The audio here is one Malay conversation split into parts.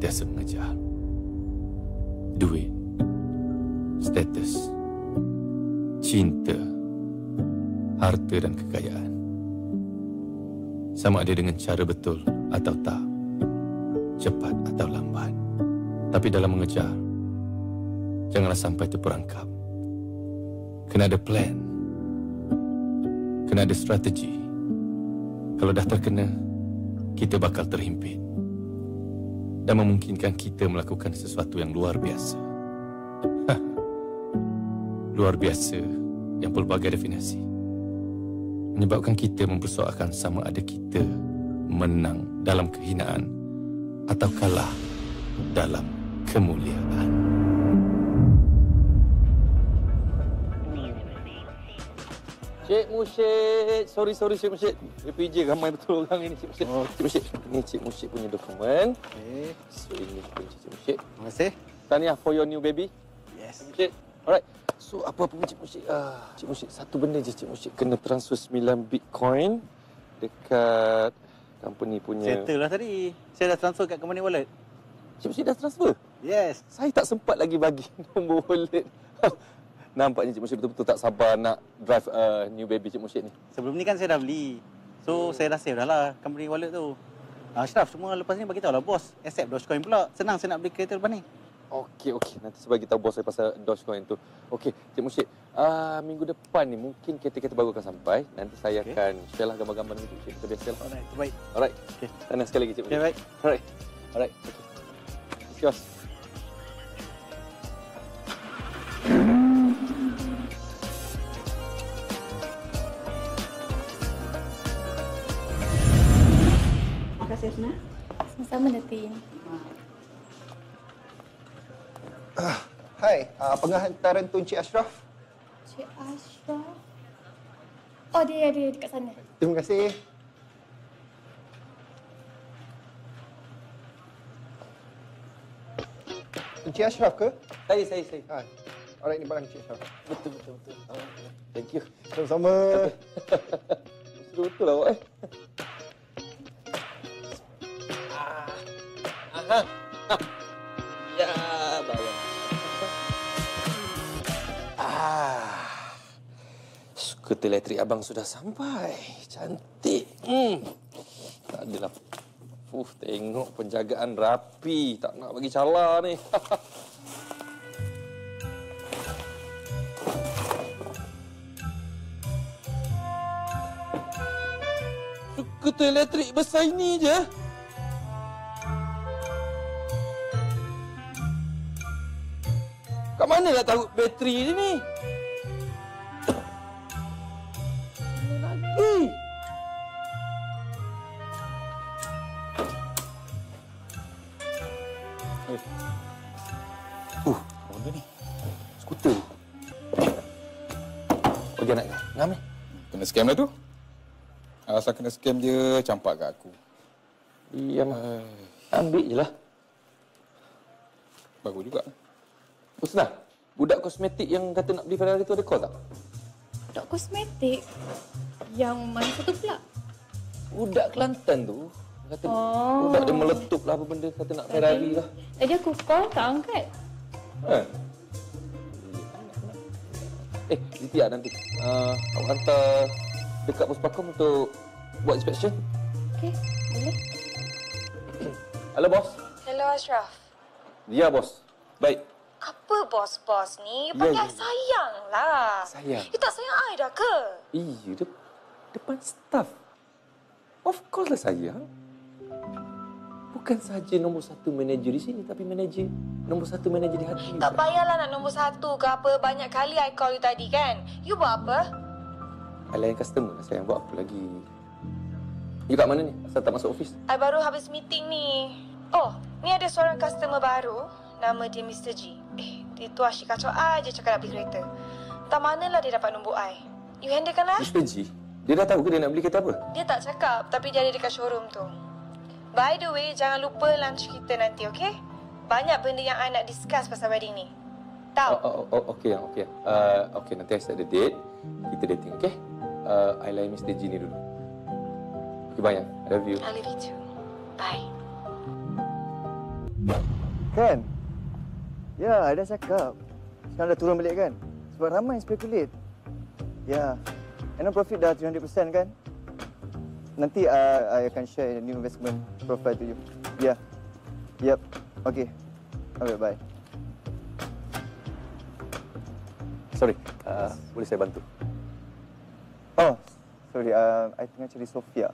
sentiasa mengejar duit, status, cinta, harta dan kekayaan. Sama ada dengan cara betul atau tak, cepat atau lambat. Tapi dalam mengejar, janganlah sampai terperangkap. Kena ada plan. Kena ada strategi. Kalau dah terkena, kita bakal terhimpit dan memungkinkan kita melakukan sesuatu yang luar biasa. luar biasa yang pelbagai definisi. Menyebabkan kita mempersoalkan sama ada kita menang dalam kehinaan atau kalah dalam kemuliaan. Cik Musyid. Sorry, sorry Cik Musyid. APJ ramai betul orang ini Cik Musyid. Oh. Cik Musyid, ini Cik Musyid punya dokumen. Okay. So, ini kunci Cik Musyid. Terima kasih. Tahniah for your new baby. Yes. Cik Musyid. Alright. So, apa pun Cik Musyid. Ah, Cik Musyid, satu benda je Cik Musyid. Kena transfer 9 Bitcoin dekat company punya... Settle lah tadi. Saya dah transfer kat company wallet. Cik Musyid dah transfer? Yes. Saya tak sempat lagi bagi nombor wallet. Nampaknya Cik Musyid betul-betul tak sabar nak drive uh, new baby Cik Musyid ni. Sebelum ni kan saya dah beli. So, saya dah save dah lah company wallet tu. Ah, Ashraf, semua lepas ni bagi tahu lah bos. Accept Dogecoin pula. Senang saya nak beli kereta lepas ni. Okey, okey. Nanti saya bagi tahu bos saya pasal Dogecoin tu. Okey, Cik Musyid. Uh, minggu depan ni mungkin kereta-kereta baru akan sampai. Nanti saya Okey. akan share lah gambar-gambar ni Cik Musyid. Kita biasa lah. Alright, terbaik. Alright. Okey. Tahniah sekali lagi Cik Okay, Musyid. baik. Alright. Alright. Okay. Cheers. Asna. Sama-sama Datin. Hai, uh, penghantaran Tun Cik Ashraf. Cik Ashraf. Oh, dia ada dekat sana. Terima kasih. Tun Cik Ashraf ke? Saya, saya, saya. Ha. Alright, ni barang Cik Ashraf. Betul, betul, betul. Thank you. Sama-sama. Betul-betul lah awak eh. Ya, bawa. Ah. Skuter elektrik abang sudah sampai. Cantik. Hmm. Tak adalah. Fuh, tengok penjagaan rapi. Tak nak bagi cala ni. Skuter elektrik besar ini je. Kat mana nak taruh bateri dia ni? Mana lagi? Uh, mana ni? Skuter. Anak kau. Ngam ni. Kena scam lah tu. Asal kena scam je, campak kat aku. Iya, mah. Ambil je lah. Bagus juga. Husna, budak kosmetik yang kata nak beli Ferrari tu ada call tak? Dok kosmetik. Yang mana satu pula? Budak Kelantan tu. Kata Oh. budak dia meletup lah apa benda. Kata nak Ferrari lah. Tadi aku call tak angkat. Ha? Eh, Ziti nanti. Uh, awak hantar dekat Puspakom untuk buat inspection. Okey, boleh. Halo, bos. Hello Ashraf. Ya, bos. Baik. Apa bos-bos ni? Ya, Panggil ya. I sayang lah. Sayang? You tak sayang I dah ke? Iya, de- depan staff. Of course lah sayang. Bukan saja nombor satu manager di sini, tapi manager nombor satu manager di hati. Tak payahlah nak nombor satu ke apa. Banyak kali I call you tadi kan. You buat apa? Layan customer lah sayang. Buat apa lagi? You kat mana ni? Asal tak masuk office? I baru habis meeting ni. Oh, ni ada seorang customer baru. Nama dia Mr. G. Eh, dia tu asyik kacau I je cakap nak beli kereta. Tak manalah dia dapat nombor I. You handlekan lah. Mr. G, dia dah tahu ke dia nak beli kereta apa? Dia tak cakap tapi dia ada dekat showroom tu. By the way, jangan lupa lunch kita nanti, okay? Banyak benda yang I nak discuss pasal wedding ni. Tahu? Oh, oh, oh, okay, okay. Uh, okay, nanti I set the date. Kita dating, okay? Uh, I layan Mr. G ni dulu. Okay, bye. ya. I love you. I love you too. Bye. Kan? Ya, I dah cakap. Sekarang dah turun balik kan? Sebab ramai yang speculate. Ya. And then profit dah 300% kan? Nanti uh, I akan share the new investment profile to you. Ya. Yeah. Yep. Okay. Alright, bye. Sorry, uh, boleh saya bantu? Oh, sorry. Uh, I tengah cari Sofia.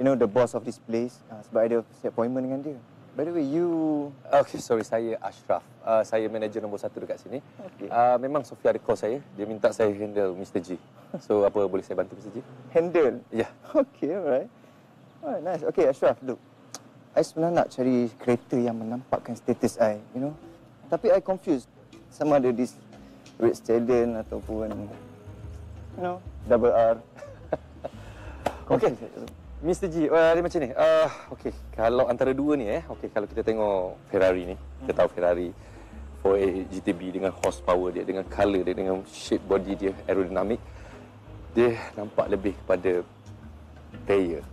You know, the boss of this place. Uh, sebab I ada appointment dengan dia. By the way, you... Okay, sorry. Saya Ashraf. Uh, saya manager nombor satu dekat sini. Okay. Uh, memang Sofia ada call saya. Dia minta saya handle Mr. G. So, apa boleh saya bantu Mr. G? Handle? Ya. Yeah. Okay, alright. Alright, nice. Okay, Ashraf, look. I sebenarnya nak cari kereta yang menampakkan status I, you know. Tapi I confused. Sama ada this Red Stallion ataupun, you know, Double R. Okay. Mr. G, uh, dia macam ni. Uh, okay, kalau antara dua ni eh, okay, kalau kita tengok Ferrari ni, kita tahu Ferrari 4A GTB dengan horsepower dia, dengan color dia, dengan shape body dia, aerodynamic, dia nampak lebih kepada player.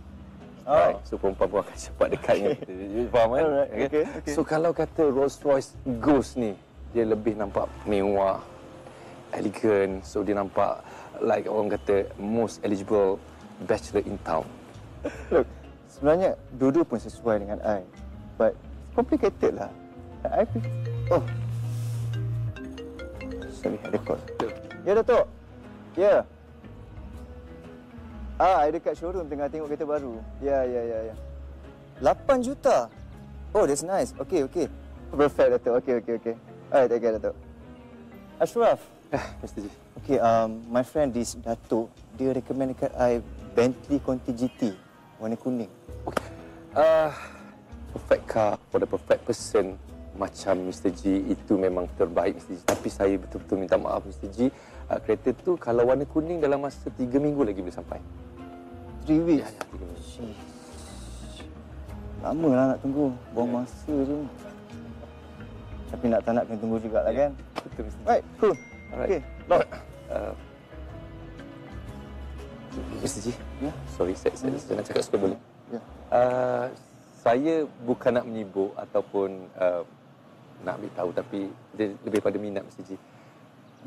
Oh. Right. So perempuan pun akan cepat dekat dengan kita. You faham kan? Alright, okay, okay. So kalau kata Rolls Royce Ghost ni, dia lebih nampak mewah, elegant. So dia nampak like orang kata most eligible bachelor in town. Look, sebenarnya dua-dua pun sesuai dengan I. But complicated lah. I feel... Oh. Sorry, ada call. Ya, Datuk. Ya. Ah, I dekat showroom tengah tengok kereta baru. Ya, ya, ya, ya. 8 juta? Oh, that's nice. Okay, okay. Perfect, Datuk. Okay, okay, okay. Alright, take care, Datuk. Ashraf. Mr. G. Okay, um, my friend this Datuk, dia recommend dekat I Bentley Conti GT warna kuning. Okay. Uh, perfect car for the perfect person macam Mr. G itu memang terbaik Mr. G. Tapi saya betul-betul minta maaf Mr. G. Uh, kereta tu kalau warna kuning dalam masa tiga minggu lagi boleh sampai. Three weeks. Ya, ya, tiga minggu. Shit. Lama lah nak tunggu. Buang masa je. Tapi nak tak nak kena tunggu jugalah kan. Betul Mr. G. Right, cool. Alright. Okay, lock. Uh, Mr. G. Ya. Sorry, saya, saya, saya nak cakap sekali boleh? Ya. Uh, saya bukan nak menyibuk ataupun uh, nak beritahu tapi dia lebih pada minat Mr. G.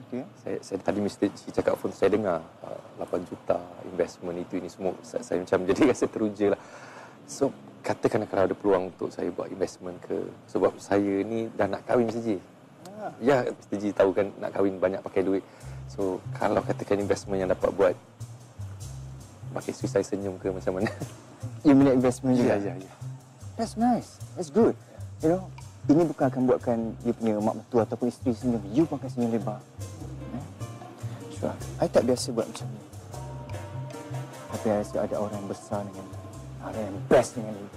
Okay. Saya, saya tadi Mr. G cakap phone saya dengar uh, 8 juta investment itu ini semua saya, saya macam jadi rasa teruja lah. So katakan kalau ada peluang untuk saya buat investment ke sebab saya ni dah nak kahwin Mr. G. Ah. Ya Mr. G tahu kan nak kahwin banyak pakai duit. So kalau katakan investment yang dapat buat pakai saya senyum ke macam mana? You minat investment juga? ya, ya. That's nice. That's good. You know, ini bukan akan buatkan you punya mak mertua ataupun isteri senyum. You pun akan senyum lebar. Eh? Sure. I tak biasa buat macam ni. Tapi I rasa ada orang yang besar dengan you. Orang yang best dengan you.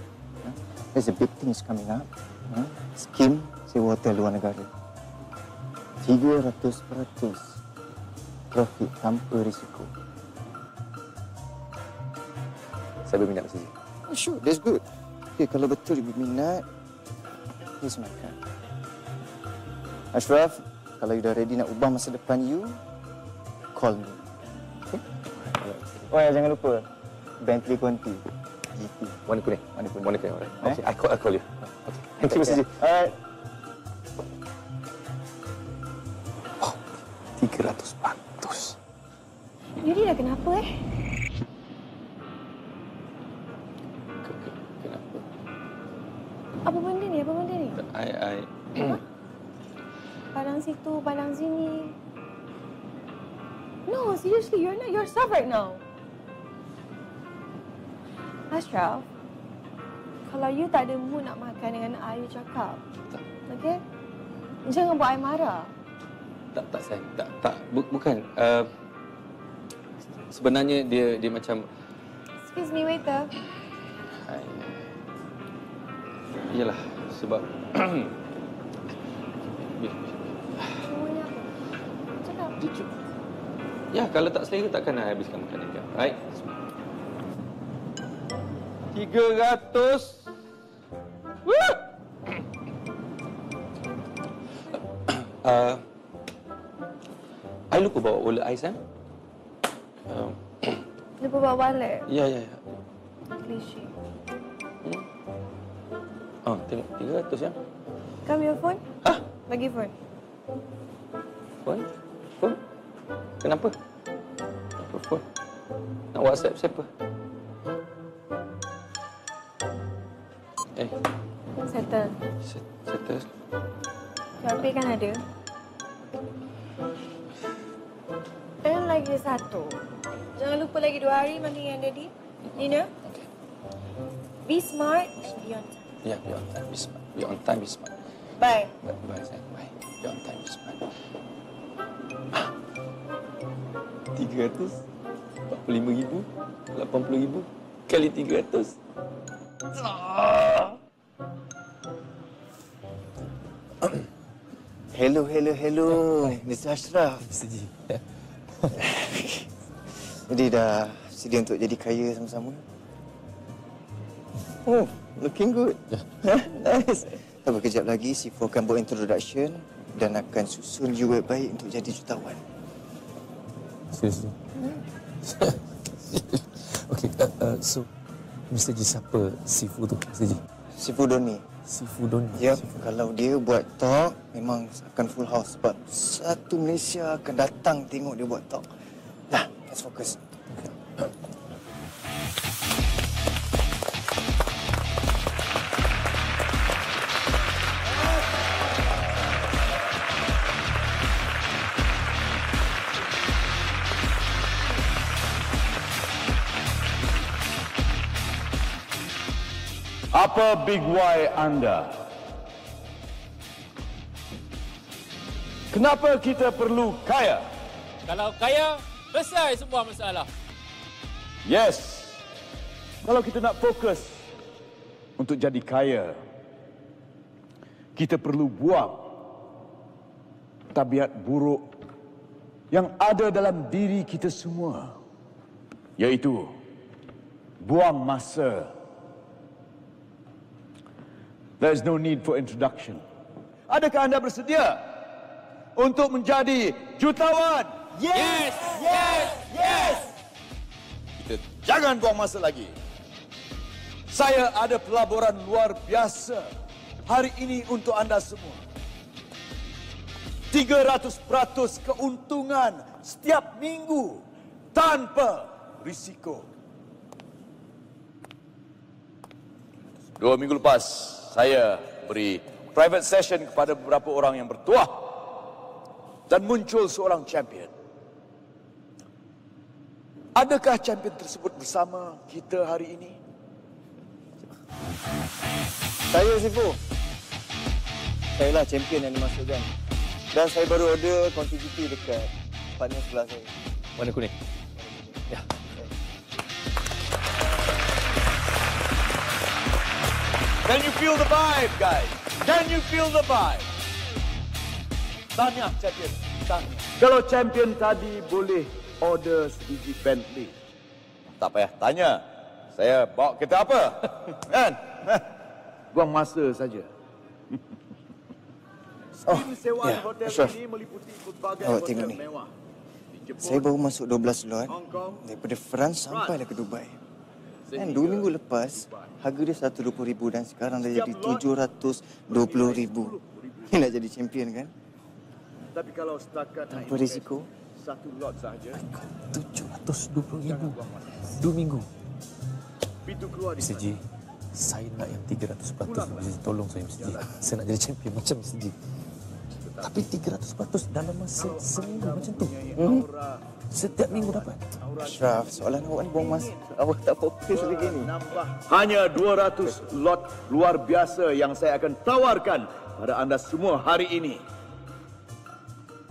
Eh? There's a big things coming up. Eh? Skim sewa hotel luar negara. 300% profit tanpa risiko. Saya berminat Mr. G. Oh, sure. That's good. Okay, kalau betul ibu minat, here's my card. Ashraf, kalau you dah ready nak ubah masa depan you, call me. Okay? Oh ya, jangan lupa. Bentley Conti. GT. Warna kuning. Warna kuning. Warna kuning. Alright. Eh? Okay, I call, I call you. Okay. Thank you, Mr. G. Alright. Wow, 300 batus. Jadi dah kenapa eh? Apa benda ni? Apa benda ni? I, I... Pandang situ, pandang sini. No, seriously, you're not yourself right now. Ashraf, kalau you tak ada mood nak makan dengan I, you cakap. Tak. Okay? Jangan buat I marah. tak, tak, saya. Tak, tak. Bu- bukan. Uh, sebenarnya dia dia macam... Excuse me, waiter. I, iyalah, sebab... Dia, Ya, kalau tak selera takkan nak habiskan makanan kan. Baik. Tiga ratus. Woo! Uh, I lupa bawa wallet ais eh. Uh, Lupa bawa wallet. ya, ya, ya. Klise. Oh, tengok tiga ratus ya. Come your phone. Hah? Bagi phone. Phone? Phone? Kenapa? Apa phone? Nak WhatsApp siapa? Eh, Settle. set- settle. Shopee kan ada. Dan lagi satu. Jangan lupa lagi dua hari mandi dengan daddy. Nina. Be smart and be on time. Ya, be on time, be smart. Be on time, be smart. Bye. Bye, bye, sayang. Bye. Be on time, be smart. Tiga ratus, empat puluh lima ribu, lapan puluh ribu, kali tiga ratus. Hello, hello, hello. Mr. Ashraf. Mr. G. Jadi dah sedia untuk jadi kaya sama-sama? Oh, looking good. nice. Tak kejap lagi, Sifo akan buat introduction dan akan susun you baik untuk jadi jutawan. Seriously? okay, uh, uh, so Mr. G siapa Sifu tu, Mr. G? Sifo Doni. Sifu Doni. Yep, kalau dia buat talk, memang akan full house sebab satu Malaysia akan datang tengok dia buat talk. Nah, let's focus. Apa big why anda? Kenapa kita perlu kaya? Kalau kaya, selesai semua masalah. Yes. Kalau kita nak fokus untuk jadi kaya, kita perlu buang tabiat buruk yang ada dalam diri kita semua. Yaitu buang masa. There is no need for introduction. Adakah anda bersedia untuk menjadi jutawan? Yes! Yes! Yes! Kita jangan buang masa lagi. Saya ada pelaburan luar biasa hari ini untuk anda semua. 300% keuntungan setiap minggu tanpa risiko. Dua minggu lepas, saya beri private session kepada beberapa orang yang bertuah dan muncul seorang champion. Adakah champion tersebut bersama kita hari ini? Saya Sifo. Saya lah champion yang dimasukkan. Dan saya baru order quantity dekat partner sebelah saya. Warna kuning. Ya. Can you feel the vibe, guys? Can you feel the vibe? Tanya champion, tanya. Kalau champion tadi boleh order sebiji Bentley. Tak payah tanya. Saya bawa kereta apa? kan? Buang masa saja. Oh, ya, hotel Ashraf. ini meliputi pelbagai Awak hotel tengok ni. mewah. Di Jepun, Saya baru masuk 12 slot Hong Kong, daripada France sampai lah ke Dubai. Dan dua minggu lepas, harga dia RM120,000 dan sekarang dah jadi RM720,000. Ni nak jadi champion kan? Tapi kalau setakat Tanpa risiko. Satu lot sahaja. RM720,000 Dua minggu Pintu keluar di Saya nak yang 300% Mr. G Tolong saya Mr. Saya nak jadi champion macam Mr. Tapi 300% dalam masa seminggu macam tu Hmm? Setiap minggu dapat Ashraf, soalan awak ni buang masa. Awak tak fokus lagi ni. Hanya 200 lot luar biasa yang saya akan tawarkan pada anda semua hari ini.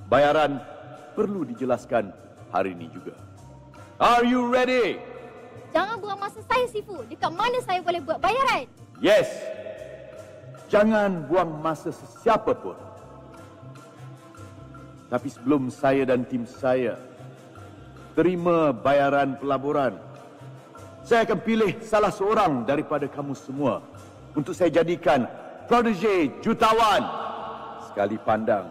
Bayaran perlu dijelaskan hari ini juga. Are you ready? Jangan buang masa saya, Sifu. Dekat mana saya boleh buat bayaran? Yes. Jangan buang masa sesiapa pun. Tapi sebelum saya dan tim saya terima bayaran pelaburan. Saya akan pilih salah seorang daripada kamu semua untuk saya jadikan protege jutawan. Sekali pandang,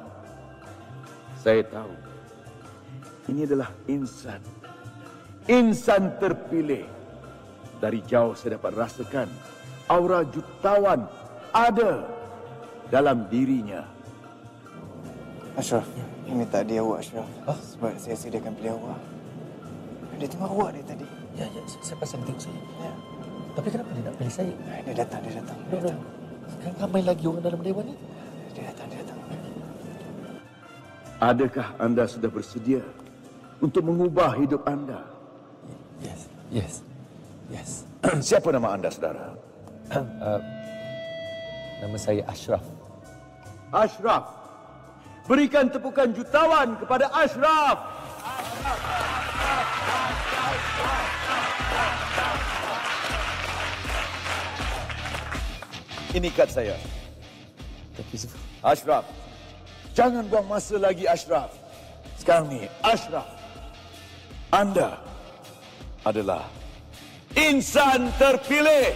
saya tahu ini adalah insan. Insan terpilih. Dari jauh saya dapat rasakan aura jutawan ada dalam dirinya. Ashraf, ini tak dia awak Ashraf. Sebab saya sediakan pilih awak. Dia tengok awak dari tadi. Ya, ya, saya pasang tengok saya. Ya. Tapi kenapa dia nak pilih saya? Dia datang, dia datang. No, no. Sekarang ramai lagi orang dalam dewan ni. Dia datang, dia datang. Adakah anda sudah bersedia untuk mengubah hidup anda? Yes, yes, yes. Siapa nama anda, saudara? uh, nama saya Ashraf. Ashraf. Berikan tepukan jutawan kepada Ashraf. Ini kad saya. Sifu. Ashraf. Jangan buang masa lagi, Ashraf. Sekarang ni, Ashraf. Anda adalah insan terpilih.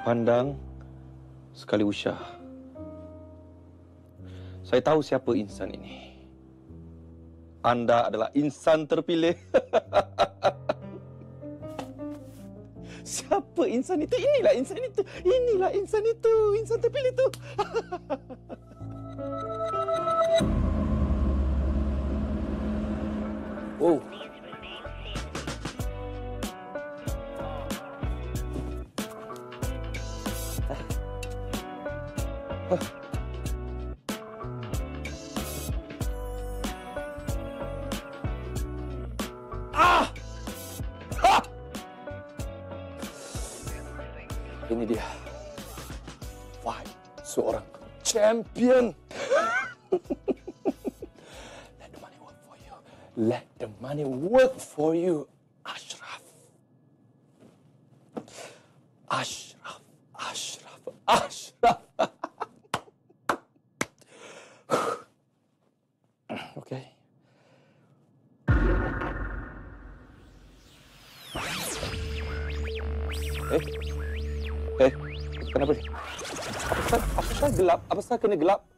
Pandang, sekali usah. Saya tahu siapa insan ini. Anda adalah insan terpilih. siapa insan itu? Inilah insan itu. Inilah insan itu. Insan terpilih itu. oh. Ah! Ha! Ini dia. Fight seorang champion. Let the money work for you. Let the money work for you, kena gelap?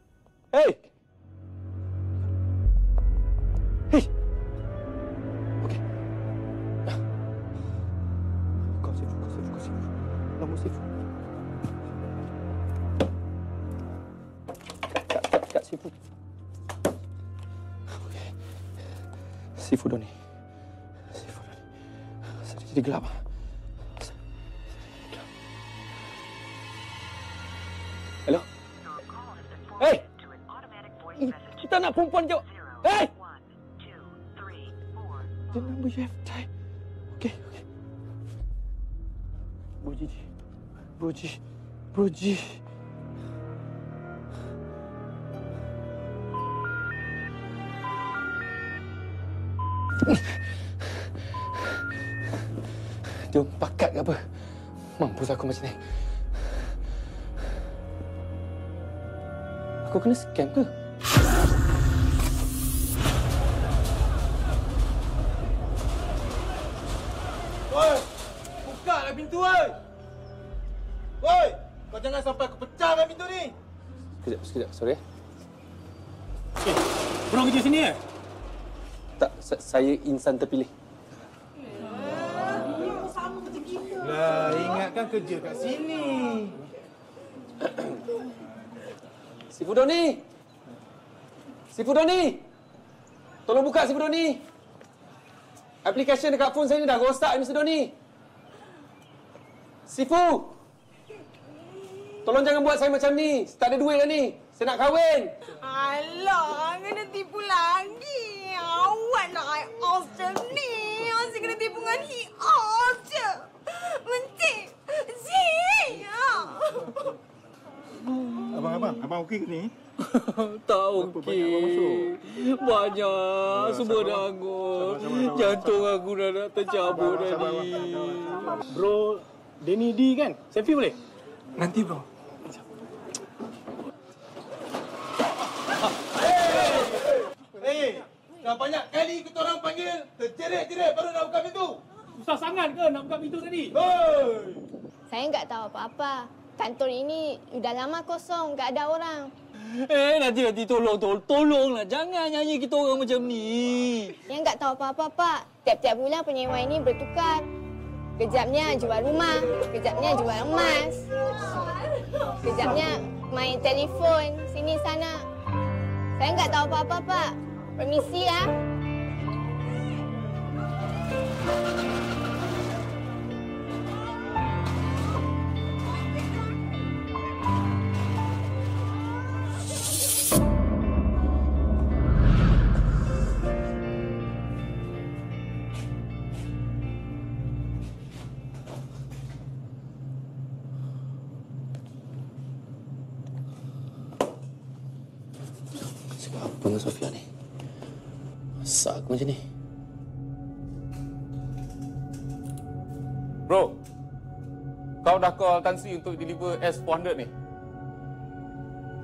Perempuan jawab. Hey! The number you have dialed. Okay, okay. Broji. Broji. Broji. Dia pakat ke apa? Mampus aku macam ni. Aku kena scam ke? Sorry. Korang kerja sini eh? Tak, sa- saya insan terpilih. Lah, ingatkan kerja kat sini. Sifu Doni! Sifu Doni! Tolong buka Sifu Doni! Aplikasi dekat phone saya ni dah rosak Mr. Doni. Sifu! Tolong jangan buat saya macam ni. Tak ada duit dah ni. Saya nak kahwin. Alah, kena tipu lagi. Awak nak I Austin ni. Masih kena tipu dengan he Austin. Mencik. Zik. Abang-abang, abang okey ke ni? tak okey. Banyak. banyak. Semua dah anggur. Jantung aku dah nak tercabut dah ni. Bro, Denny D kan? Selfie boleh? Nanti bro. Dah banyak kali kita orang panggil, terjerit-jerit baru nak buka pintu. Susah sangat ke nak buka pintu tadi? Hei! Saya nggak tahu apa-apa. Kantor ini udah lama kosong, nggak ada orang. Eh, nanti nanti tolong tolong tolonglah jangan nyanyi kita orang macam ni. Yang nggak tahu apa-apa, Pak. Tiap-tiap bulan penyewa ini bertukar. Kejapnya jual rumah, kejapnya jual emas. Kejapnya main telefon sini sana. Saya nggak tahu apa-apa, Pak. Permisi ya. Macam ni. Bro, kau dah call Tan Sri untuk deliver S400 ni?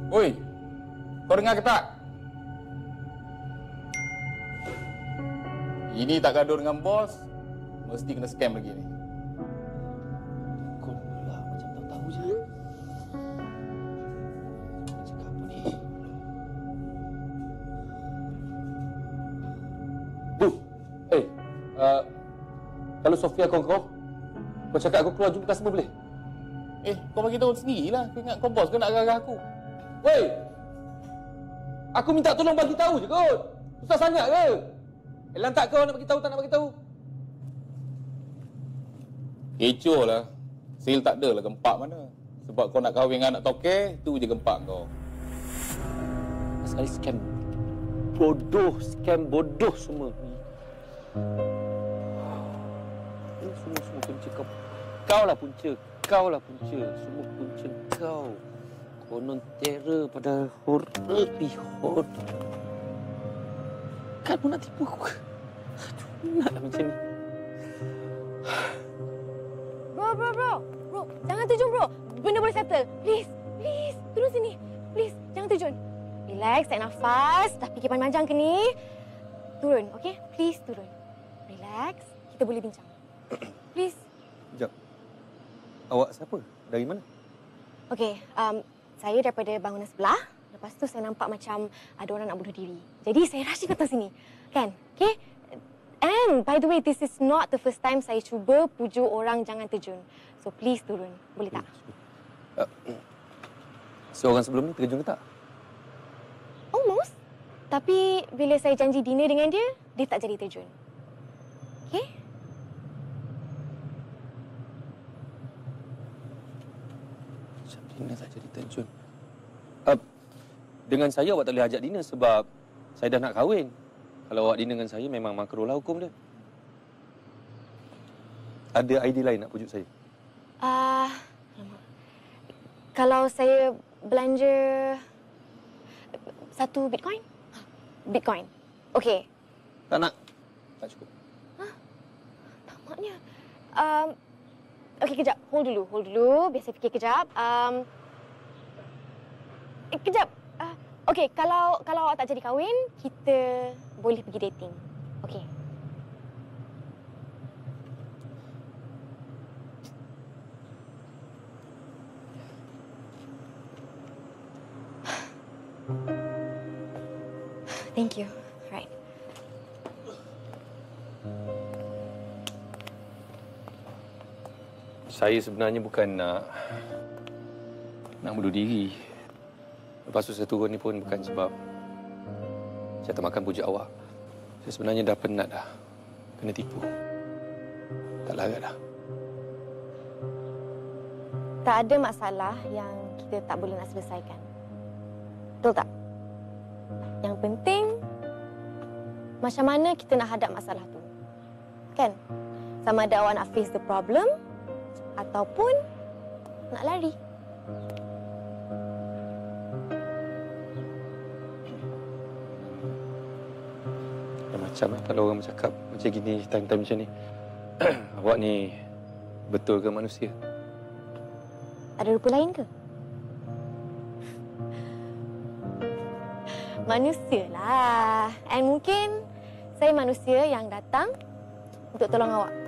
Oi, kau dengar ke tak? Ini tak gaduh dengan bos, mesti kena scam lagi ni. Kalau Sofia kau kau, kau cakap aku keluar jumpa customer boleh? Eh, kau bagi tahu sendirilah. Kau ingat kau bos ke nak garah aku? Woi! Aku minta tolong bagi tahu je kot. Susah sangat ke? Eh, lantak kau nak bagi tahu tak nak bagi tahu? Kecoh lah. Sil tak ada lah gempak mana. Sebab kau nak kahwin dengan anak toke, tu je gempak kau. Sekali scam. Bodoh, scam bodoh semua punca kau. Kau lah punca. Kau lah punca. Semua punca kau. Konon terror pada hor lebih hor. Kan pun nak tipu aku. Aduh, naklah macam ni. Bro, bro, bro. Bro, jangan terjun, bro. Benda boleh settle. Please, please. Turun sini. Please, jangan terjun. Relax, tarik nafas. Dah fikir panjang ke ni? Turun, okey? Please, turun. Relax. Kita boleh bincang. Please. Sekejap. Awak siapa? Dari mana? Okey, um, saya daripada bangunan sebelah. Lepas tu saya nampak macam ada orang nak bunuh diri. Jadi saya rush datang sini. Kan? Okey? And by the way, this is not the first time saya cuba pujuk orang jangan terjun. So please turun. Boleh tak? Seorang sebelum ni terjun ke tak? Almost. Tapi bila saya janji dinner dengan dia, dia tak jadi terjun. Okey? Macam dinner tak jadi terjun. Uh, dengan saya awak tak boleh ajak dinner sebab saya dah nak kahwin. Kalau awak dinner dengan saya memang makruh lah hukum dia. Ada idea lain nak pujuk saya? Ah, kalau saya belanja satu Bitcoin? Bitcoin. Okey. Tak nak. Tak cukup. Tamaknya. Um, Okey, kejap. Hold dulu, hold dulu. Biar saya fikir kejap. Um, eh, kejap. Uh, Okey, kalau kalau awak tak jadi kahwin, kita boleh pergi dating. Okey. Thank you. Right. Saya sebenarnya bukan nak nak bunuh diri. Lepas tu saya turun ni pun bukan sebab saya tak makan pujuk awak. Saya sebenarnya dah penat dah. Kena tipu. Tak larat dah. Tak ada masalah yang kita tak boleh nak selesaikan. Betul tak? Yang penting macam mana kita nak hadap masalah tu. Kan? Sama ada awak nak face the problem ataupun nak lari. macam lah kalau orang bercakap macam gini time-time macam ni. Awak ni betul ke manusia? Ada rupa lain ke? manusia lah, And mungkin saya manusia yang datang untuk tolong awak.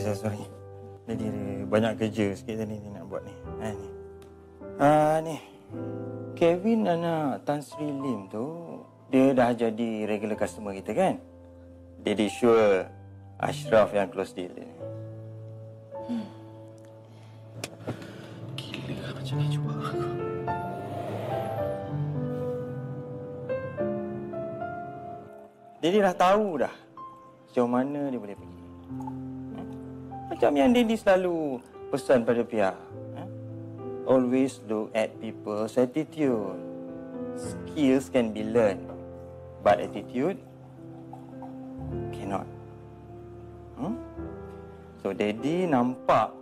Sorry, sorry, sorry. Jadi banyak kerja sikit tadi ni nak buat ni. Ha ni. Ah ni. Kevin anak Tan Sri Lim tu dia dah jadi regular customer kita kan? Jadi sure Ashraf yang close deal dia. Hmm. Gila macam ni cuba aku. Jadi dah tahu dah sejauh mana dia boleh pergi. Macam yang Daddy selalu pesan pada pihak. hmm? Always look at people's attitude. Skills can be learned, but attitude cannot. Hmm? So Daddy nampak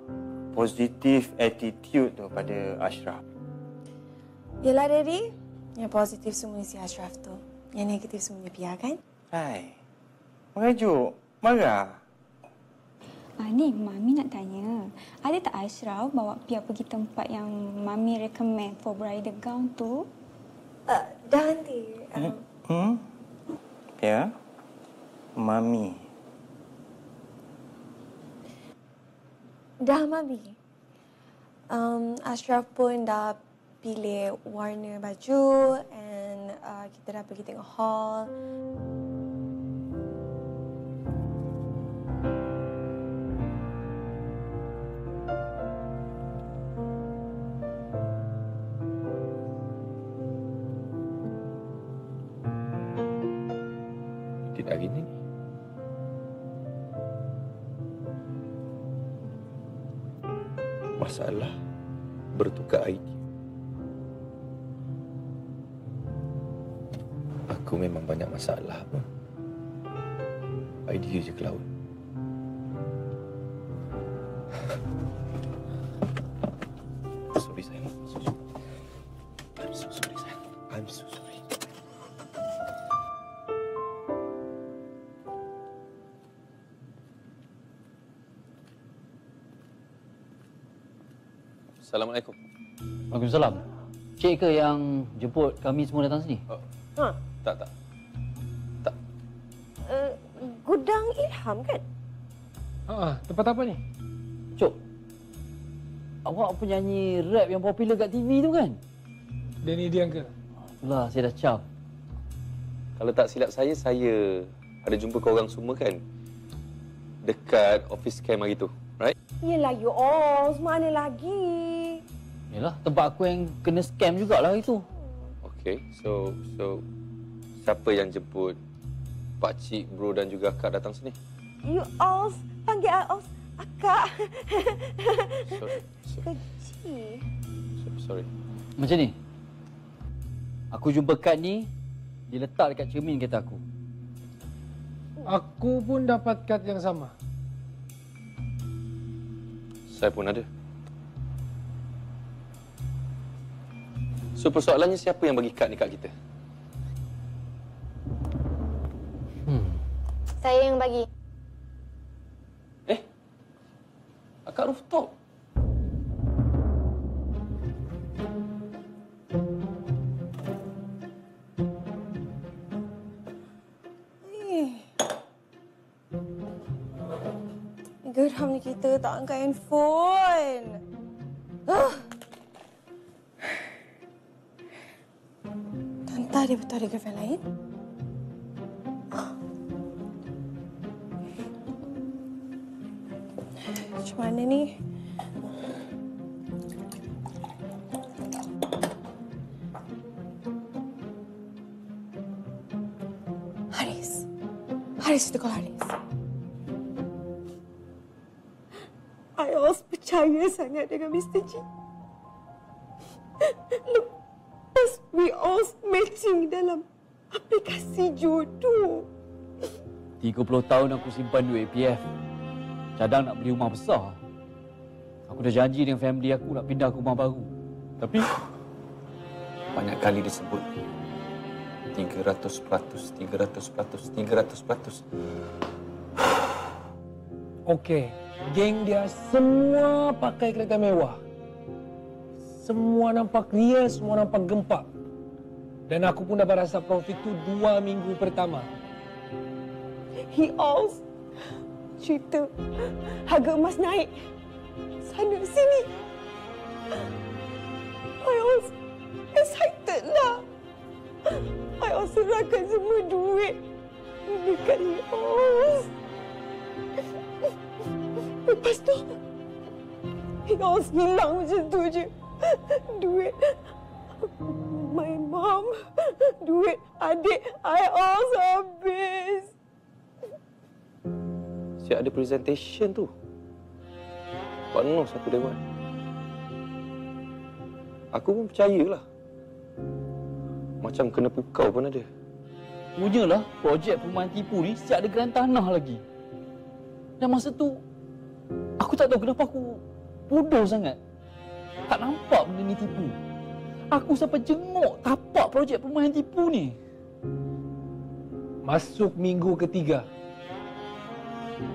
positif attitude tu pada Ashraf. Yelah, Daddy. Yang positif semua si Ashraf tu. Yang negatif semuanya Pia, kan? Hai. Mengajuk. Marah. Ah, ni, Mami nak tanya. Ada tak Ashraf bawa Pia pergi tempat yang Mami recommend for bridal gown tu? Uh, dah nanti. Um, Hmm? Ya. Mami. dah, Mami. Um, Ashraf pun dah pilih warna baju and uh, kita dah pergi tengok hall. Masalah pun. Idea je ke laut. sorry sayang. I'm so sorry sayang. I'm so sorry. Assalamualaikum. Waalaikumsalam. Cik ke yang jemput kami semua datang sini? Ha, Tak, tak. Ilham kan? Ha, tempat apa ni? Cuk, awak penyanyi rap yang popular kat TV tu kan? Danny Dian ke? Itulah, saya dah cam. Kalau tak silap saya, saya ada jumpa korang semua kan? Dekat office camp hari tu, right? Yelah, you all. Mana lagi? Yalah, tempat aku yang kena scam jugalah itu. Okay, so so siapa yang jemput Pak Cik, Bro dan juga Kak datang sini? You all panggil I all akak. Sorry, so, Kecil. so, sorry. Macam ni. Aku jumpa kad ni, diletak dekat cermin kereta aku. Aku pun dapat kad yang sama. Saya pun ada. So persoalannya siapa yang bagi kad ni kat kita? Saya yang bagi. Akak rooftop. Geram ni kita tak angkat handphone. Ah. Tanta dia betul ada girlfriend lain? Macam mana ni? Haris. Haris itu kalau Haris. I always percaya sangat dengan Mr. G. Lepas we all matching dalam aplikasi jodoh. 30 tahun aku simpan duit APF. Cadang nak beli rumah besar. Aku dah janji dengan family aku nak pindah ke rumah baru. Tapi Banyak kali disebut 300%, 300%, 300%. Okey, geng dia semua pakai kereta mewah. Semua nampak real, semua nampak gempak. Dan aku pun dapat rasa profit tu dua minggu pertama. He always cerita harga emas naik. Sana sini. I always excited lah. I always serahkan semua duit dekat always. Lepas tu, always hilang macam tu je. Duit my mom, duit adik, I always habis. Siap ada presentation tu. Penuh satu dewan. Aku pun percayalah. Macam kena pukau pun ada. punyalah projek perumahan tipu ni siap ada geran tanah lagi. Dan masa tu, aku tak tahu kenapa aku bodoh sangat. Tak nampak benda ni tipu. Aku sampai jenguk tapak projek perumahan tipu ni. Masuk minggu ketiga.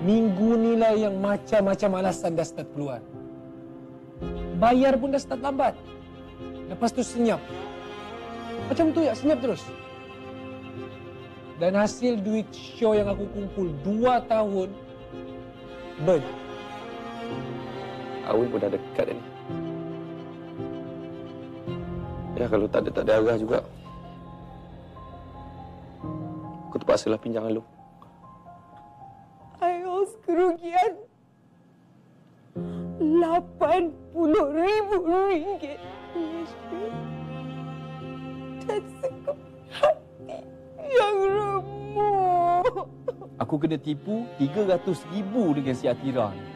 Minggu ni lah yang macam-macam alasan dah start keluar. Bayar pun dah start lambat. Lepas tu senyap. Macam tu ya, senyap terus. Dan hasil duit show yang aku kumpul dua tahun, burn. Awin pun dah dekat ni. Ya kalau tak ada tak ada arah juga. Aku terpaksalah pinjam lu. Kerugian lapan puluh ribu ringgit. Dan sekop hati yang remuk. Aku kena tipu 300 ribu dengan si Atira ni.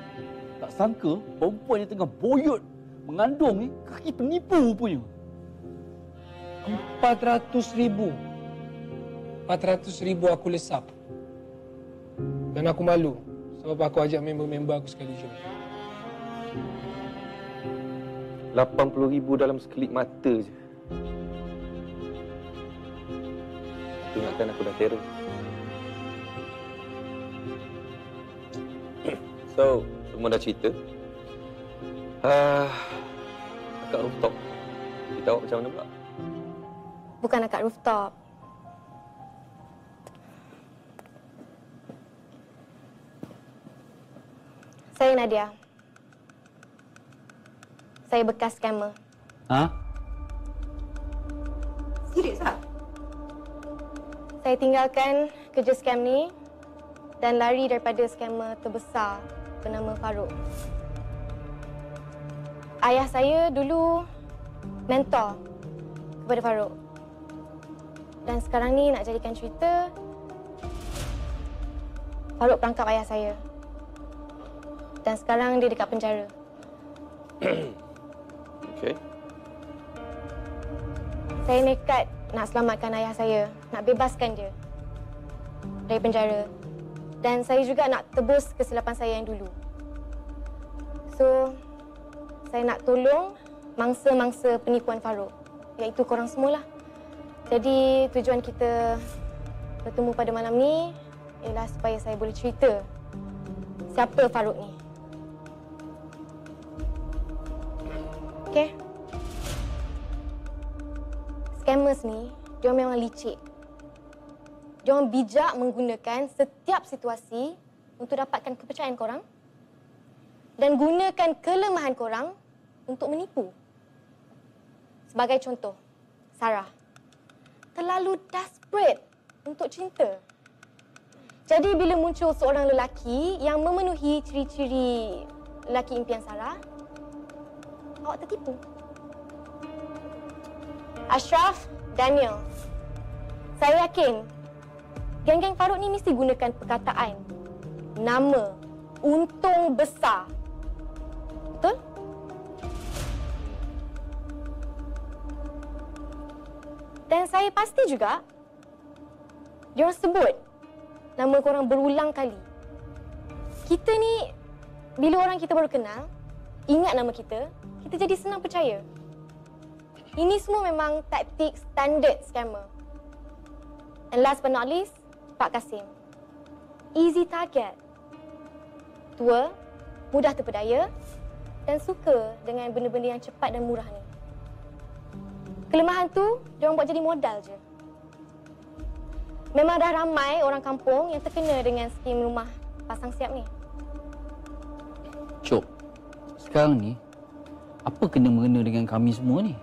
Tak sangka perempuan yang tengah boyot mengandung ni kaki penipu punya. Empat ratus ribu. Empat ratus ribu aku lesap. Dan aku malu sebab aku ajak member-member aku sekali jom. 80 ribu dalam sekelip mata je. Aku ingatkan aku dah terror. So, semua dah cerita. Ah, akak rooftop. Kita awak macam mana pula? Bukan dekat rooftop. Saya Nadia. Saya bekas scammer. Ha? Serius tak? Saya tinggalkan kerja scam ni dan lari daripada scammer terbesar bernama Farouk. Ayah saya dulu mentor kepada Farouk. Dan sekarang ni nak jadikan cerita, Farouk perangkap ayah saya. Dan sekarang dia dekat penjara. Okey. Saya nekat nak selamatkan ayah saya, nak bebaskan dia dari penjara. Dan saya juga nak tebus kesilapan saya yang dulu. So, saya nak tolong mangsa-mangsa penipuan Farouk, iaitu korang semualah. Jadi, tujuan kita bertemu pada malam ni ialah supaya saya boleh cerita siapa Farouk ni. Scammers ni, dia memang licik. Dia bijak menggunakan setiap situasi untuk dapatkan kepercayaan korang dan gunakan kelemahan korang untuk menipu. Sebagai contoh, Sarah terlalu desperate untuk cinta. Jadi bila muncul seorang lelaki yang memenuhi ciri-ciri lelaki impian Sarah, awak tertipu. Ashraf, Daniel. Saya yakin geng-geng Farouk ni mesti gunakan perkataan nama untung besar. Betul? Dan saya pasti juga dia sebut nama korang berulang kali. Kita ni bila orang kita baru kenal, ingat nama kita, kita jadi senang percaya. Ini semua memang taktik standard scammer. And last but not least, Pak Kasim. Easy target. Tua, mudah terpedaya dan suka dengan benda-benda yang cepat dan murah ni. Kelemahan tu, dia orang buat jadi modal je. Memang dah ramai orang kampung yang terkena dengan skim rumah pasang siap ni. Cok, sekarang ni, apa kena-mengena dengan kami semua ni?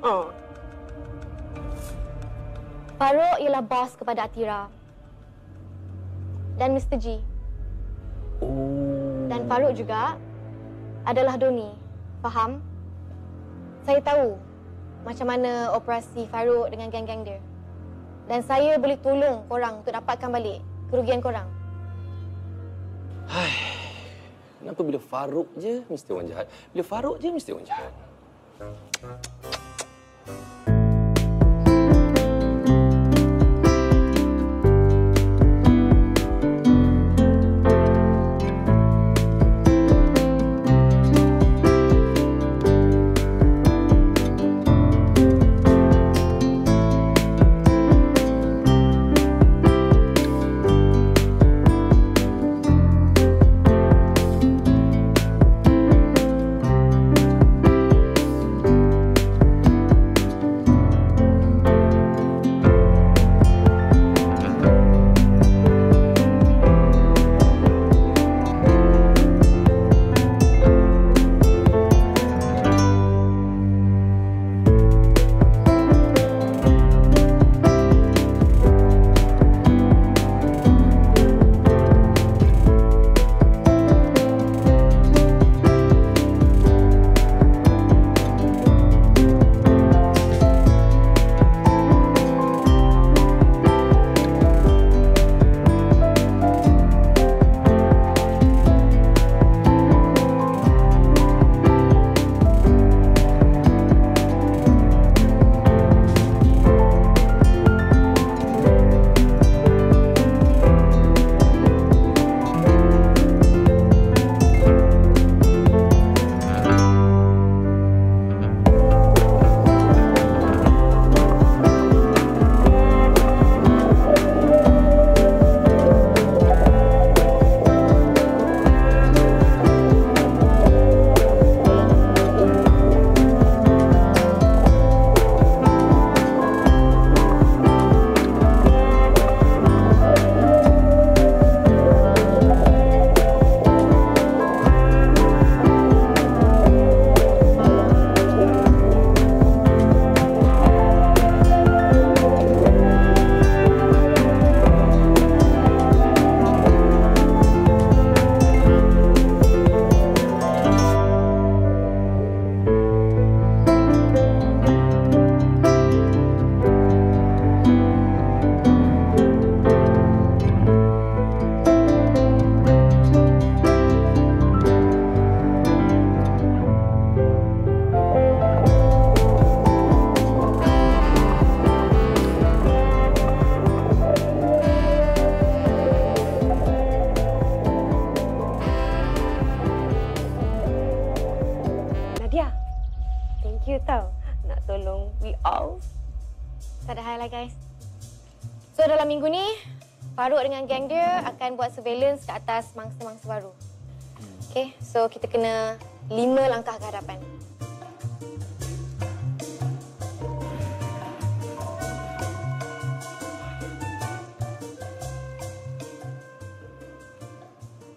Uh. Farouk ialah bos kepada Atira. Dan Mr. G. Oh. Dan Farouk juga adalah Doni. Faham? Saya tahu macam mana operasi Farouk dengan geng-geng dia. Dan saya boleh tolong korang untuk dapatkan balik kerugian korang. Kenapa bila Faruk je mesti orang jahat? Bila Faruk je mesti orang jahat. Minggu Farouk dengan geng dia akan buat surveillance ke atas mangsa-mangsa baru. Okay, so kita kena lima langkah ke hadapan.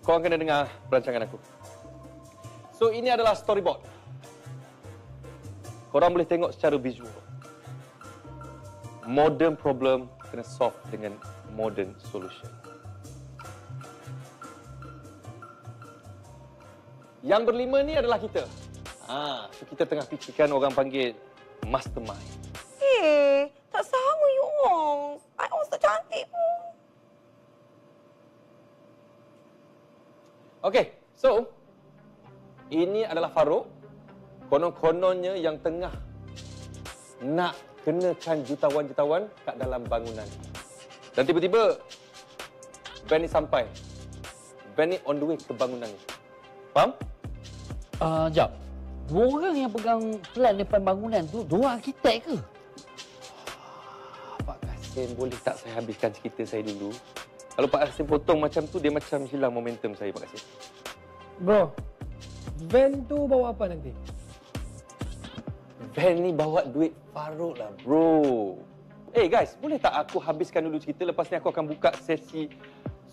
Kau kena dengar perancangan aku. So ini adalah storyboard. Korang boleh tengok secara visual. Modern problem kena solve dengan modern solution. Yang berlima ni adalah kita. Ah, so kita tengah fikirkan orang panggil mastermind. Eh, tak sama you all. I all tak cantik pun. Okey, so ini adalah Farouk. Konon-kononnya yang tengah nak kenakan jutawan-jutawan kat dalam bangunan. Dan tiba-tiba Ben ni sampai. Ben ni on the way ke bangunan ni. Faham? Uh, jap. Dua orang yang pegang plan depan bangunan tu, dua arkitek ke? Pak Kasim, boleh tak saya habiskan cerita saya dulu? Kalau Pak Kasim potong macam tu, dia macam hilang momentum saya, Pak Kasim. Bro, van tu bawa apa nanti? Van ni bawa duit Farouk lah, bro. Eh hey guys, boleh tak aku habiskan dulu cerita lepas ni aku akan buka sesi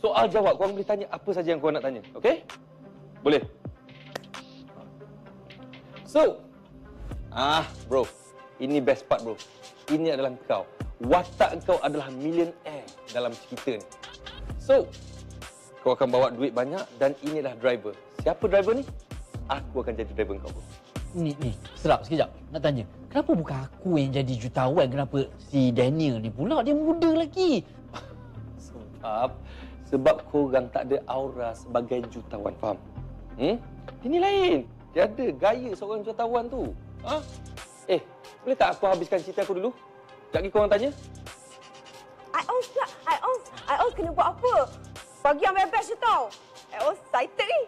soal jawab. Korang boleh tanya apa saja yang korang nak tanya, okey? Boleh. So, ah bro, ini best part bro. Ini adalah kau. Watak kau adalah millionaire dalam cerita ni. So, kau akan bawa duit banyak dan ini adalah driver. Siapa driver ni? Aku akan jadi driver kau bro. Ni, ni. Serap sekejap. Nak tanya. Kenapa bukan aku yang jadi jutawan? Kenapa si Daniel ni pula? Dia muda lagi. Sebab sebab korang tak ada aura sebagai jutawan, faham? Hmm? Ini lain. Dia ada gaya seorang jutawan tu. Ha? Eh, boleh tak aku habiskan cerita aku dulu? Sekejap lagi korang tanya. I all pula. I all, I all kena buat apa? Bagi yang best tu tau. I all excited ni.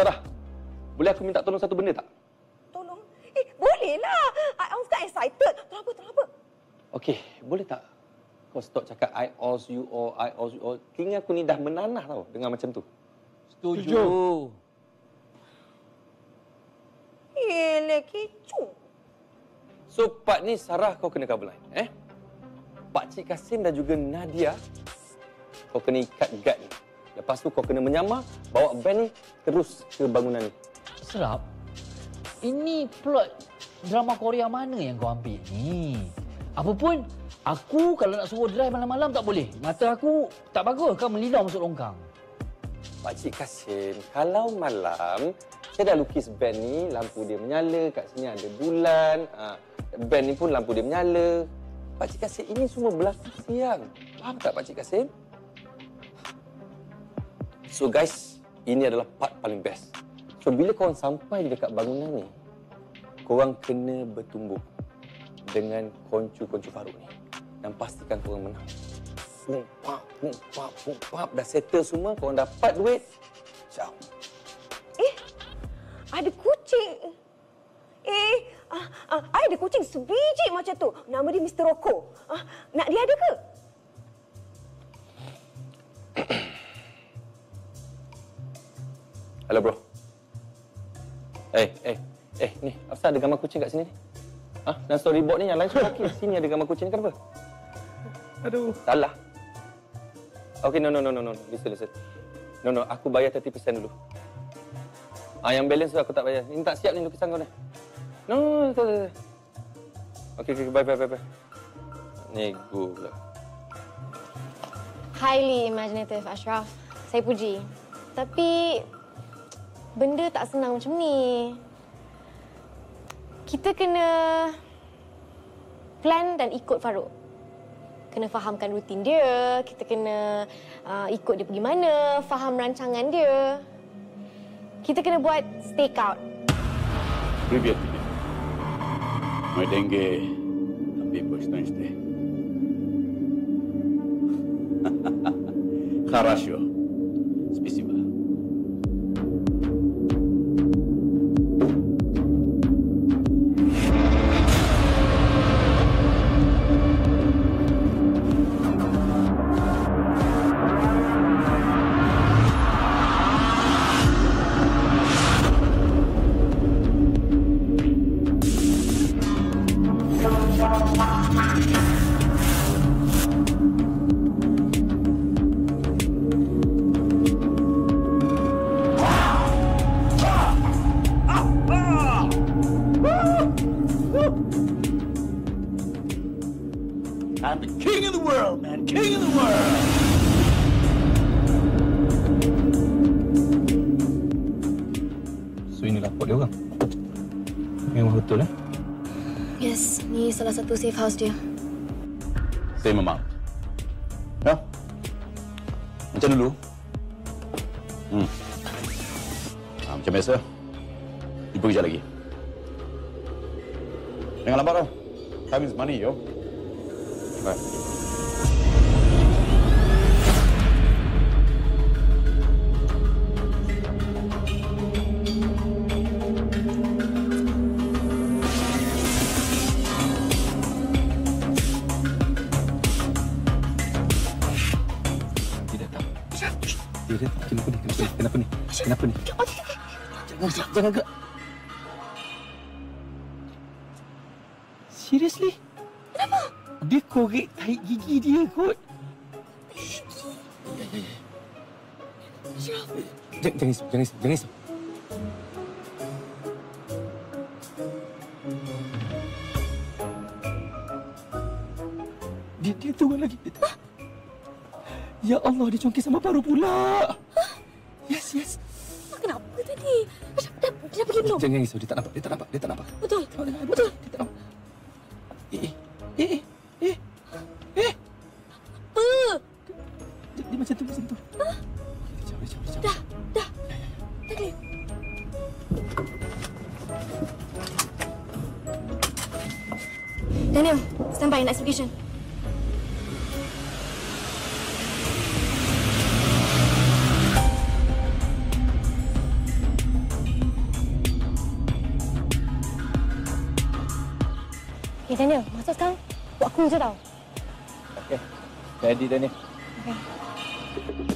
Tak dah. Boleh aku minta tolong satu benda tak? Tolong. Eh, boleh lah. I sekarang excited. Kenapa, kenapa? Okey, boleh tak? Kau stop cakap I owes you all, I owes you all. Kini aku ni dah menanah tau dengan macam tu. Setuju. Yelah, kecoh. So, part ni Sarah kau kena cover line. Eh? Pak Cik Kasim dan juga Nadia, kau kena ikat guard ni. Lepas tu kau kena menyamar, bawa band ni terus ke bangunan ni. Serap. Ini plot drama Korea mana yang kau ambil ni? Apa pun, aku kalau nak suruh drive malam-malam tak boleh. Mata aku tak bagus kan melilau masuk longkang. Pak Cik Kasim, kalau malam, saya dah lukis band ni, lampu dia menyala, kat sini ada bulan. Ha, band ni pun lampu dia menyala. Pak Cik Kasim, ini semua berlaku siang. Faham tak Pak Cik Kasim? So guys, ini adalah part paling best. So bila korang sampai dekat bangunan ni, korang kena bertumbuk dengan koncu-koncu Faruk ni. Dan pastikan korang menang. Pum, pap, pum, pap, pum, pap. Dah settle semua, korang dapat duit. Ciao. Eh, ada kucing. Eh, ah, ah, ada kucing sebiji macam tu. Nama dia Mr. Rocco. Ah, nak dia ada ke? Hello bro. Eh, eh, eh, ni, asal ada gambar kucing kat sini ni? Ah, dan storyboard ni yang lain semua okey. Sini ada gambar kucing ni kenapa? Aduh. Salah. Okay, no, no, no, no, no. Listen, listen. No, no, aku bayar 30% dulu. Ah, yang balance tu aku tak bayar. Ini tak siap ni lukisan kau ni. No, no, no, tak, tak, tak. Okay, okay, bye, bye, bye, bye. Nego pula. Highly imaginative, Ashraf. Saya puji. Tapi, benda tak senang macam ni. Kita kena plan dan ikut Farouk. Kena fahamkan rutin dia, kita kena uh, ikut dia pergi mana, faham rancangan dia. Kita kena buat stake out. Привет тебе. My dengue también está este. Хорошо. Salah satu safe house dia. Same amount. Ya? Macam dulu? Hmm. Ha, macam biasa. Jumpa kejap lagi. Jangan lambat tau. Time is money, yo. Jangan, jangan risau, jangan risau, jangan risau. Dia, dia turun lagi. Dia turun. Ya Allah, dia congkak sama paru pula. Yes, yes. Kenapa tadi? Dah, dah, dah pergi belum? Jangan risau, dia tak nampak, dia tak nampak, dia tak nampak. Betul. Betul. Dia tak nampak. Eh, eh, eh, eh, eh. Apa? Dia, dia macam tu, macam tu. Daniel, stand by next location. Okay, Daniel, masuk sekarang. Buat aku je tau. Okay. Ready dah ni. Okay. Okay,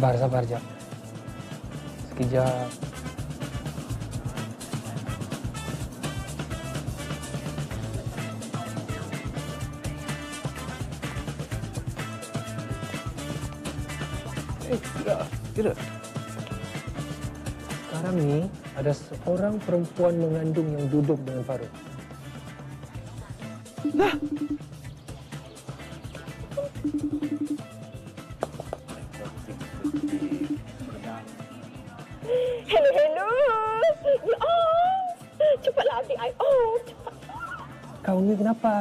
Sabar, sabar jap. Sekejap. Eh, tidak. Sekarang ni ada seorang perempuan mengandung yang duduk dengan Faruk. Lah,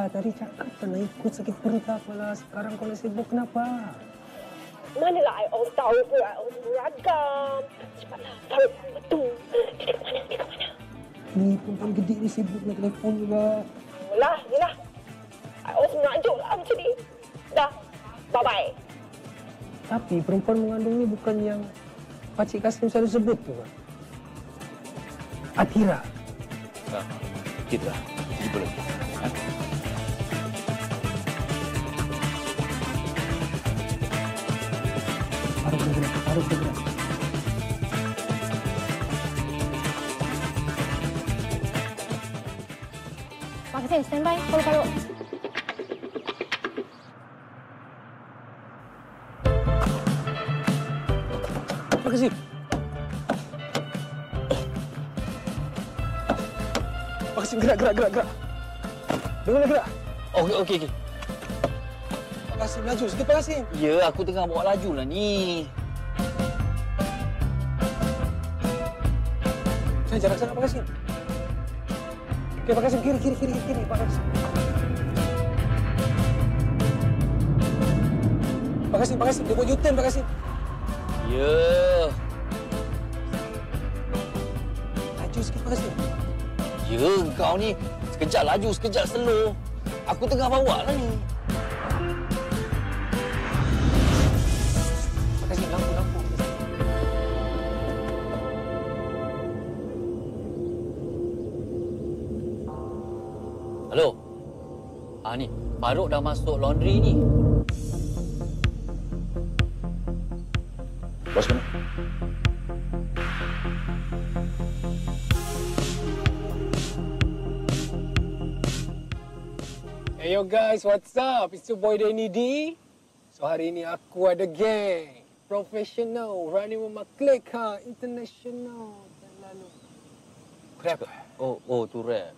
Tadi cakap tak nak ikut sakit perut apalah. Sekarang kau nak sibuk kenapa? Manalah I all tahu pun I all beragam. Cepatlah. Tahu betul. Dia dekat mana? Dia dekat mana? Ni perempuan gede ni sibuk nak telefon juga. Yelah, yelah. I all mengajuk lah macam ni. Dah. Bye-bye. Tapi perempuan mengandung ni bukan yang Pakcik Kasim selalu sebut tu kan? Atira. Nah, kita jumpa lagi. Ha? Faruk bergerak, Faruk bergerak. Pak Kasim, stand by. Follow Faruk. Terima kasih. Pak Kasim, gerak, gerak, gerak, gerak. Dengar gerak. Okey, okey, okey. Pak Kasim, laju sikit Pak Kasim. Ya, aku tengah bawa laju lah ni. Jarak sana Pak Kasim. Okey, Pak Kasim, kiri, kiri, kiri, kiri, Pak Kasim. Pak Kasim, Pak Kasim, dia buat U-turn Pak Kasim. Ya. Laju sikit Pak Kasim. Ya, kau ni sekejap laju, sekejap slow. Aku tengah bawa lah ni. Baru dah masuk laundry ni. Bos mana? Hey yo guys, what's up? It's your boy Danny D. So hari ini aku ada geng. Professional, running with my clique, huh? International. Lalu. Crap. Oh, oh, tu rap.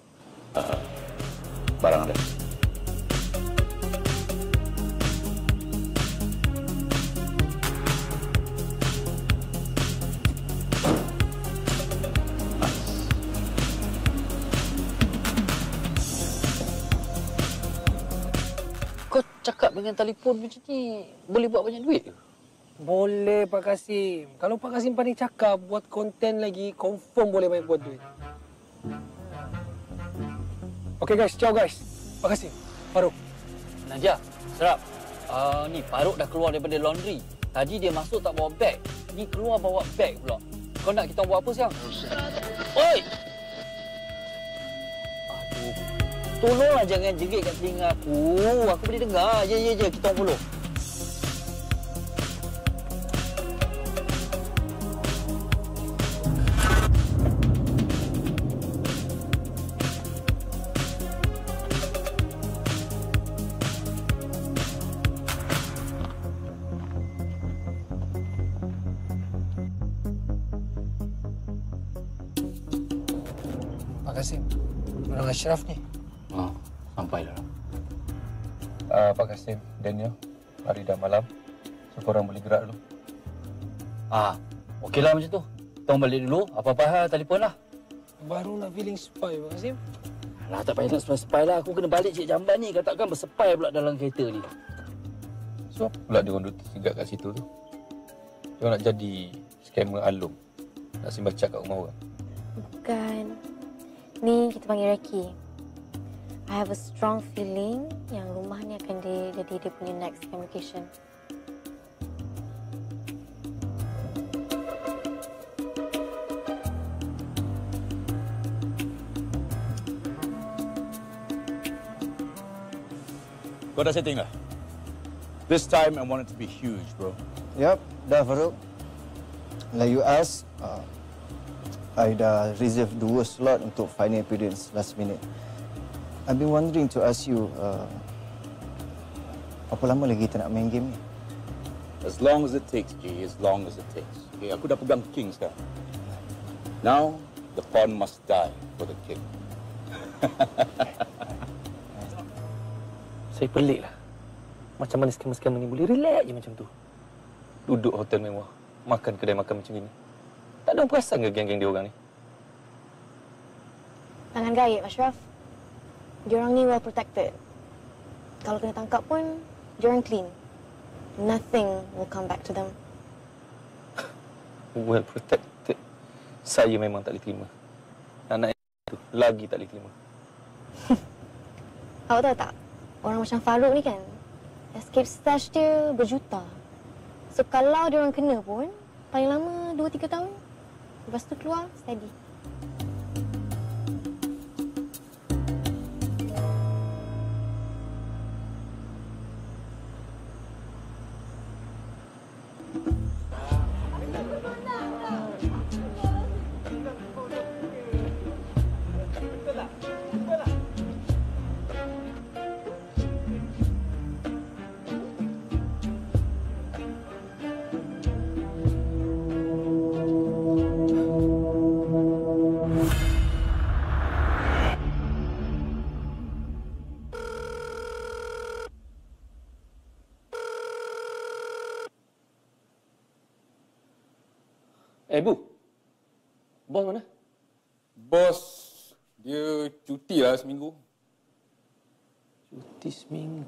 Uh, barang ada. Cakap dengan telefon macam ni, boleh buat banyak duit ke? Boleh Pak Kasim. Kalau Pak Kasim pandai cakap, buat konten lagi, confirm boleh banyak buat duit. Okay guys, ciao guys. Pak Kasim, Faruk. Najah, serap. Uh, ni Faruk dah keluar daripada laundry. Tadi dia masuk tak bawa beg. Ni keluar bawa beg pula. Kau nak kita buat apa sekarang? Oi! Aduh. Tolonglah jangan jerit kat telinga aku. Aku boleh dengar. Ya, ya, ya. Kita orang follow. Pak Kasim, orang Ashraf ni. Kasim, Daniel, hari dah malam. So korang boleh gerak dulu. Ah, okeylah macam tu. Kita orang balik dulu. Apa-apa hal, telefon lah. Baru nak feeling spy, Pak Kasim. Alah, tak payah nak spy-spy lah. Aku kena balik cik jamban ni. Katakan berspy pula dalam kereta ni. So apa pula dia orang duduk tersigap kat situ tu? Dia nak jadi scammer alung. Nak simbah cak kat rumah orang. Bukan. Ni kita panggil Reki. I have a strong feeling yang rumah ni akan dia, jadi dia punya next communication. Kau dah setting lah? This time I want it to be huge, bro. Yup, dah Farouk. Like you ask, uh, I dah reserve dua slot untuk final appearance last minute. I've been wondering to ask you, uh, apa lama lagi kita nak main game ni? As long as it takes, G. As long as it takes. Okay, aku dah pegang king sekarang. Now, the pawn must die for the king. Saya pelik lah. Macam mana scammer-scammer ni boleh relax je macam tu. Duduk hotel mewah. Makan kedai makan macam ini. Tak ada orang perasan ke geng-geng dia orang ni? Tangan gaib, Ashraf. Diorang ni well protected. Kalau kena tangkap pun, diorang clean. Nothing will come back to them. Well protected. Saya memang tak boleh terima. Anak itu lagi tak boleh terima. Awak tahu tak? Orang macam Farouk ni kan, escape stash dia berjuta. So kalau dia orang kena pun, paling lama 2-3 tahun. Lepas tu keluar, steady.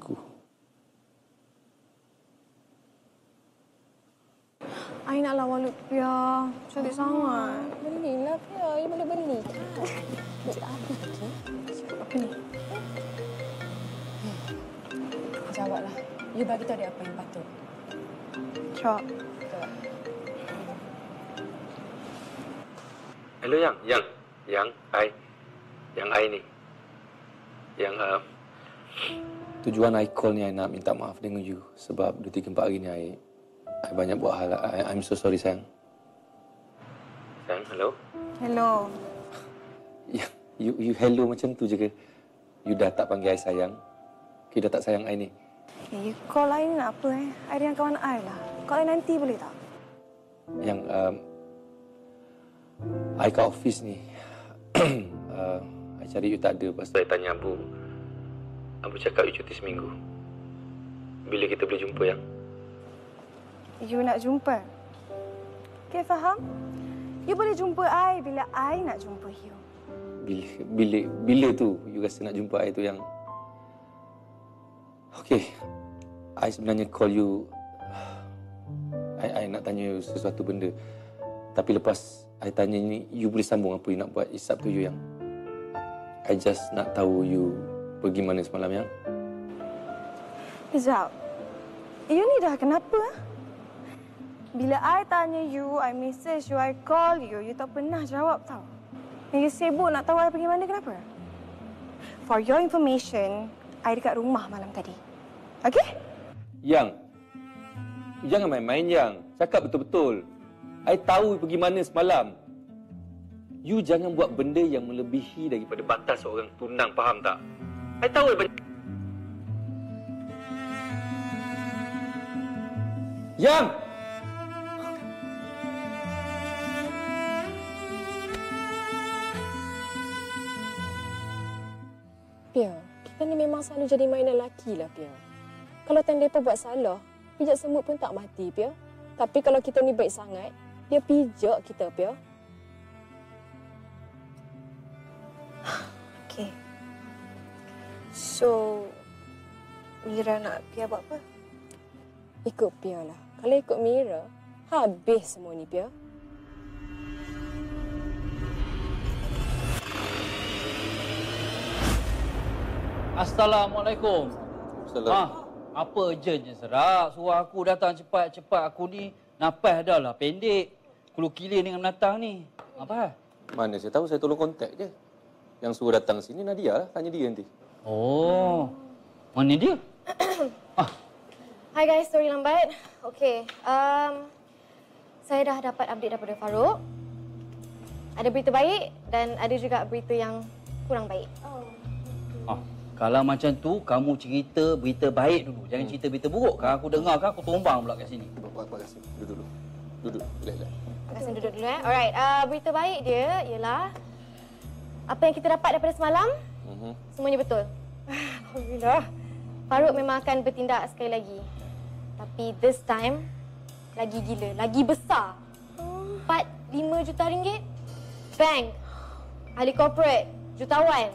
Seminggu. I nak lawan lumpia. Cantik sangat. Belilah Pia. You boleh beli. Duit tak habis lagi. Apa ni? Jawablah. You bagi tahu dia apa yang patut. Cok. Hello Yang, Yang, Yang, I, Yang I ni. Yang uh, Tujuan I call ni I nak minta maaf dengan you sebab 2 3 4 hari ni I I banyak buat hal I, I'm so sorry sayang. Sayang, hello. Hello. Ya, you you hello macam tu je ke? You dah tak panggil I sayang. Kita tak sayang I ni. Eh, call I ni nak apa eh? I dengan kawan I lah. Call I nanti boleh tak? Yang um, I kat office ni. uh, I cari you tak ada. Lepas tu I tanya Abu. Abu cakap you cuti seminggu. Bila kita boleh jumpa yang? You nak jumpa? Okay, faham? You boleh jumpa I bila I nak jumpa you. Bila, bila, bila tu you rasa nak jumpa I tu yang... Okay. I sebenarnya call you... I, I nak tanya you sesuatu benda. Tapi lepas I tanya ni, you boleh sambung apa you nak buat. It's up to you yang... I just nak tahu you pergi mana semalam yang... Kejap. You ni dah kenapa? ah? Bila I tanya you, I message you, I call you, you tak pernah jawab tau. You sibuk nak tahu I pergi mana, kenapa? For your information, I dekat rumah malam tadi. Okay? Yang, jangan main-main yang. Cakap betul-betul. I tahu you pergi mana semalam. You jangan buat benda yang melebihi daripada batas seorang tunang, faham tak? I tahu banyak... Yang! Pia, kita ni memang selalu jadi mainan lelaki lah, Pia. Kalau time mereka buat salah, pijak semut pun tak mati, Pia. Tapi kalau kita ni baik sangat, dia pijak kita, Pia. So, Mira nak Pia buat apa? Ikut Pia lah. Kalau ikut Mira, habis semua ni, Pia. Assalamualaikum. Salam. Ha, apa urgentnya serak? Suruh aku datang cepat-cepat. Aku ni napas dah lah. Pendek. Kulu kilir dengan menatang ni. Apa? Mana saya tahu, saya tolong kontak je. Yang suruh datang sini Nadia lah. Tanya dia nanti. Oh. Mana dia? Hi guys, sorry lambat. Okay, um, saya dah dapat update daripada Farouk. Ada berita baik dan ada juga berita yang kurang baik. Ah, kalau macam tu, kamu cerita berita baik dulu. Jangan cerita berita buruk. Kalau aku dengar kan, aku tumbang pula kat sini. Terima kasih. Duduk dulu. Duduk. Relax, relax. Terima kasih duduk dulu eh. Alright, uh, berita baik dia ialah apa yang kita dapat daripada semalam, Mm-hmm. semuanya betul. Alhamdulillah. Farouk memang akan bertindak sekali lagi. Tapi this time, lagi gila, lagi besar. 4-5 juta ringgit. Bank. Ahli corporate. Jutawan.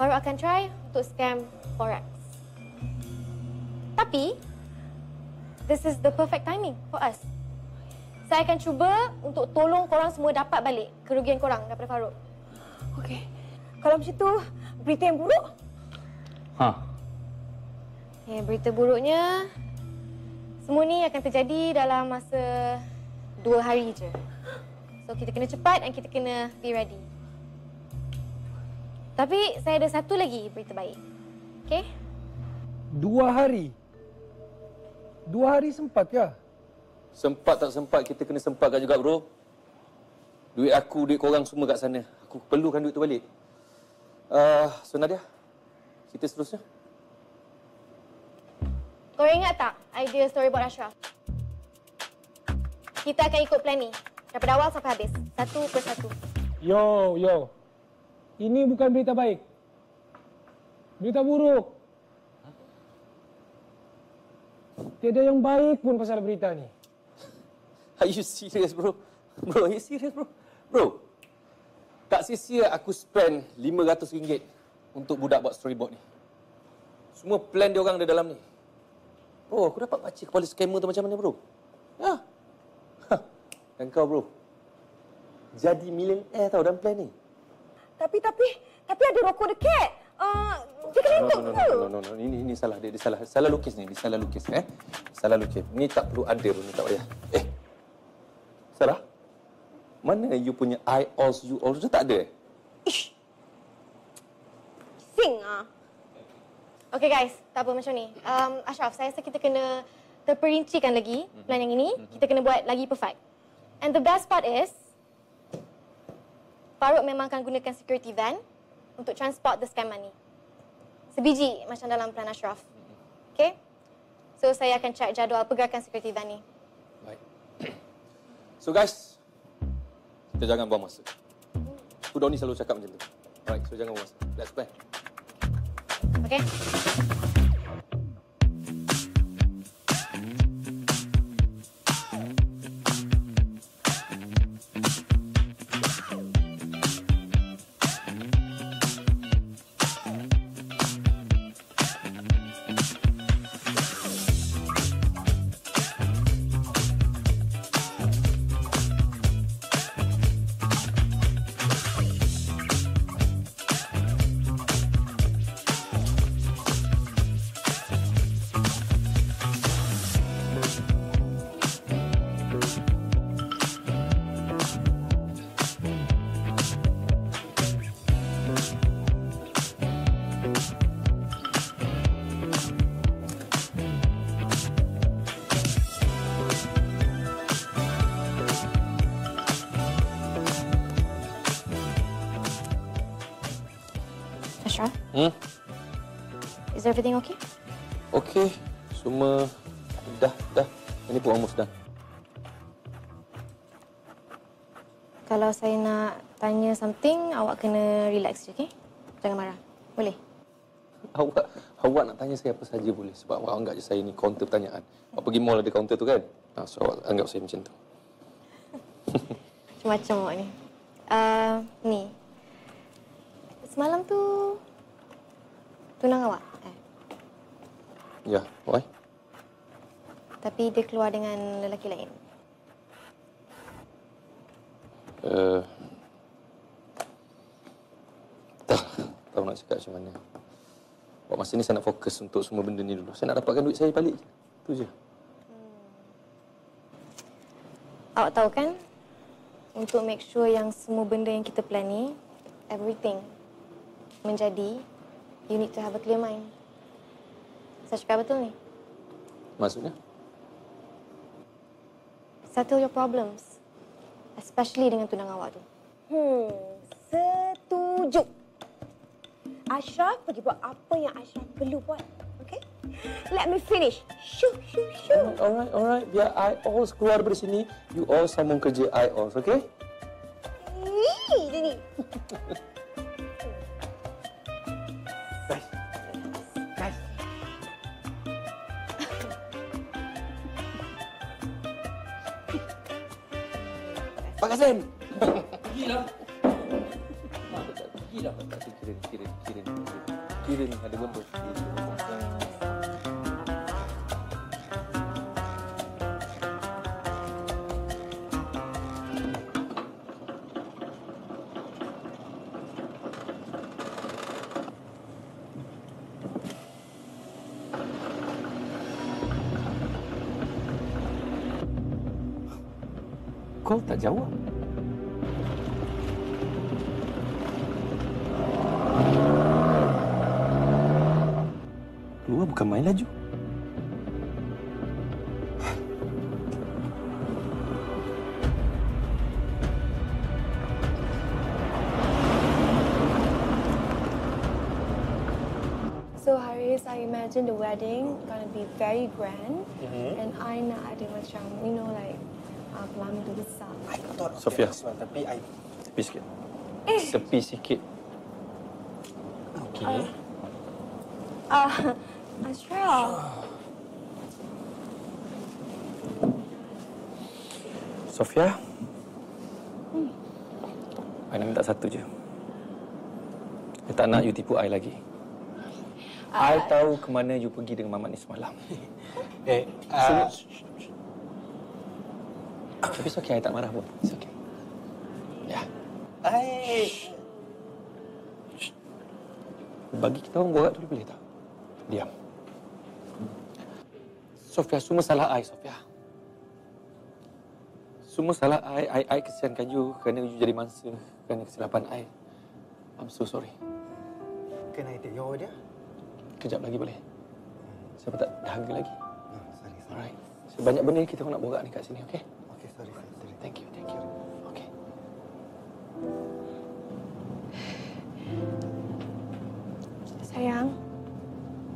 Farouk akan try untuk scam Forex. Tapi, this is the perfect timing for us. Saya akan cuba untuk tolong korang semua dapat balik kerugian korang daripada Farouk. Okey. Kalau macam tu, berita yang buruk? Ha. Eh, berita buruknya, semua ni akan terjadi dalam masa dua hari je. So, kita kena cepat dan kita kena be ready. Tapi, saya ada satu lagi berita baik. Okay? Dua hari. Dua hari sempat ke? Sempat tak sempat, kita kena sempatkan juga, bro. Duit aku, duit korang semua kat sana. Aku perlukan duit tu balik. Uh, so, Nadia, cerita seterusnya. Korang ingat tak idea storyboard Ashraf? Kita akan ikut plan ni. Daripada awal sampai habis. Satu persatu. Yo, yo. Ini bukan berita baik. Berita buruk. Tiada yang baik pun pasal berita ni. Are you serious, bro? Bro, are you serious, bro? Bro, tak sia-sia aku spend RM500 untuk budak buat storyboard ni. Semua plan dia orang ada dalam ni. Bro, aku dapat baca kepala scammer tu macam mana, bro? Ya. Ha. Dan kau, bro. Jadi millionaire tau dalam plan ni. Tapi, tapi, tapi ada rokok dekat. Uh, dia kena No, no, no, no, no, no, no. Ini, ini salah dia. Dia salah, salah lukis ni. Dia salah lukis, eh. Salah lukis. Ni tak perlu ada pun. Ni tak payah. Eh. Sarah? Mana you punya I alls, you alls tu tak ada? eh? Sing ah. Okay guys, tak apa macam ni. Um, Ashraf, saya rasa kita kena terperincikan lagi plan yang ini. Kita kena buat lagi perfect. And the best part is, Farouk memang akan gunakan security van untuk transport the scam money. Sebiji macam dalam plan Ashraf. Okay? So saya akan check jadual pergerakan security Dani. So guys, kita jangan buang masa. Aku ni selalu cakap macam tu. Alright, so jangan buang masa. Let's plan. Okay? Everything okay? Okey, semua dah dah. Ini pun almost dah. Kalau saya nak tanya something, awak kena relax je, okay? Jangan marah. Boleh? Awak awak nak tanya saya apa saja boleh sebab awak anggap je saya ni counter pertanyaan. Awak pergi mall ada counter tu kan? Ha, so awak anggap saya macam tu. Macam-macam awak ni. Uh, ni. Semalam tu tunang awak. Ya, why? tapi dia keluar dengan lelaki lain. Uh, tak tahu nak cakap macam mana. Buat masa ni saya nak fokus untuk semua benda ni dulu. Saya nak dapatkan duit saya balik je. Tu je. Awak tahu kan? Untuk make sure yang semua benda yang kita plan ni, everything menjadi, you need to have a clear mind. Saya cakap betul ni? Maksudnya? Settle your problems. Especially dengan tunang awak tu. Hmm, setuju. Ashraf pergi buat apa yang Ashraf perlu buat. Okay? Let me finish. Shoo, shoo, shoo. Alright, alright. Biar I alls keluar dari sini. You all sambung kerja I alls, okay? Ih, dia imagine the wedding gonna be very grand, Mhm. and I nak ada macam you know like uh, pelamin besar. Sofia. Tapi I Sepi sikit. Sepi sikit. Okey. Ah, Ashraf. Sofia. I nak minta satu je. I tak nak you tipu I lagi. I tahu ke mana you pergi dengan Mamat ni semalam. Eh, uh, Tapi it's okay, I tak marah pun. It's okay. Ya. I Bagi kita orang borak dulu boleh tak? Diam. Sofia, semua salah I, Sofia. Semua salah I. I, I kesiankan you kerana you jadi mangsa kerana kesilapan I. I'm so sorry. Can I take your order? Kejap lagi boleh? Siapa tak dahaga lagi? Alright. So, banyak benda kita nak borak ni kat sini, okey? Okay, sorry, sorry, sorry. Thank you, thank you. Okay.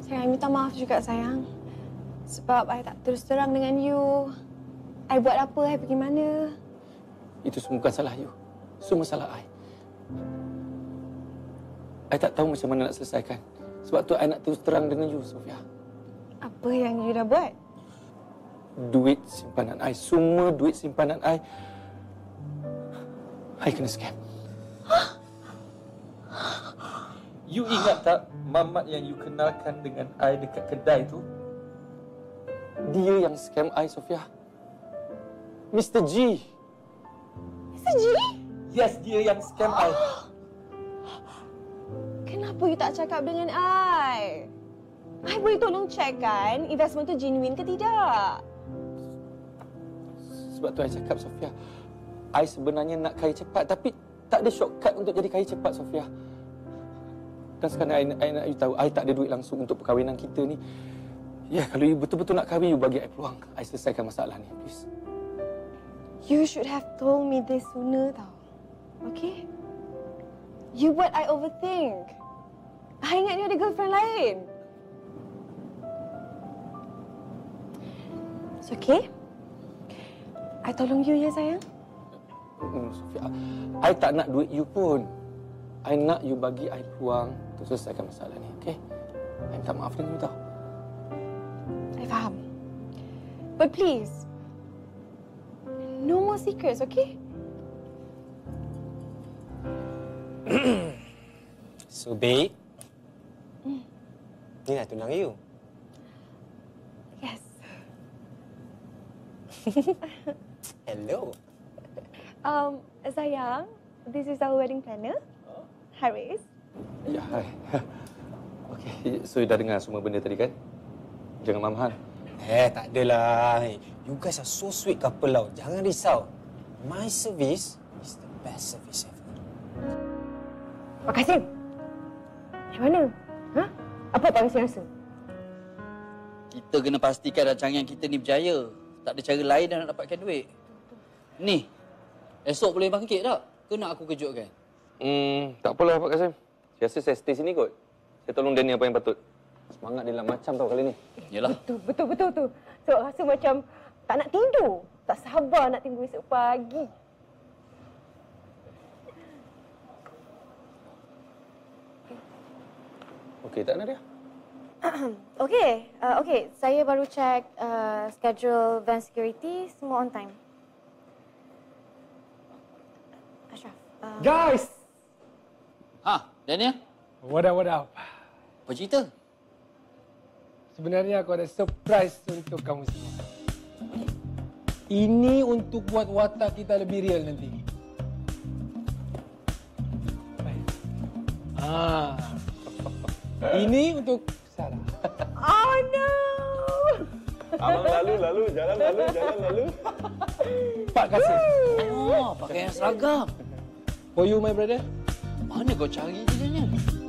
Sayang, minta maaf juga sayang. Sebab I tak terus terang dengan you. I buat apa, I pergi mana. Itu semua bukan salah you. Semua salah I. I tak tahu macam mana nak selesaikan. Sebab tu I nak terus terang dengan you, Sofia. Apa yang you dah buat? Duit simpanan I, semua duit simpanan I, I kena scam. You ingat tak mamat yang you kenalkan dengan I dekat kedai tu? Dia yang scam I, Sofia. Mr. G. Mr. G? Yes, dia yang scam I. Kenapa you tak cakap dengan I? I boleh tolong check kan investment tu genuine ke tidak? Sebab tu I cakap, Sofia. I sebenarnya nak kaya cepat tapi tak ada shortcut untuk jadi kaya cepat, Sofia. Dan sekarang I, I nak you tahu, I tak ada duit langsung untuk perkahwinan kita ni. Ya, kalau you betul-betul nak kahwin, you bagi I peluang. I selesaikan masalah ni, please. You should have told me this sooner tau. Okay? You buat I overthink. I ingat you ada girlfriend lain. It's okay. I tolong you ya sayang. Hmm, Sofia, I tak nak duit you pun. I nak you bagi I peluang untuk selesaikan masalah ni, okay? I minta maaf dengan you tau. I faham. But please, no more secrets, okay? So, babe, Hmm. ni nak tunang you. Yes. Hello. um, sayang, this is our wedding planner, Haris. Ya, hai. Okey, so you dah dengar semua benda tadi kan? Jangan mamhan. Eh, tak adalah. Hey, You guys are so sweet couple tau. Jangan risau. My service is the best service ever. Pak Kasim. Macam mana? Ha? Apa Pak Kasim rasa? Kita kena pastikan rancangan kita ni berjaya. Tak ada cara lain dah nak dapatkan duit. Ni, esok boleh bangkit tak? Ke nak aku kejutkan? Hmm, tak apalah Pak Kasim. Saya rasa saya stay sini kot. Saya tolong Danny apa yang patut. Semangat dia lah macam tau kali ni. Yalah. Betul, betul, betul tu. So, rasa macam tak nak tidur. Tak sabar nak tunggu esok pagi. Okey tak Nadia? okay, uh, okay. Saya baru check uh, schedule van security semua on time. Ashraf. Uh, Guys! Ha, Daniel? What up, what up? Apa cerita? Sebenarnya aku ada surprise untuk kamu semua. Ini untuk buat watak kita lebih real nanti. Baik. Ah. Ini untuk Sarah. Oh no! Abang lalu, lalu, jalan lalu, jalan lalu. Pak Kasim. Oh, pakai yang seragam. For you, my brother. Mana kau cari je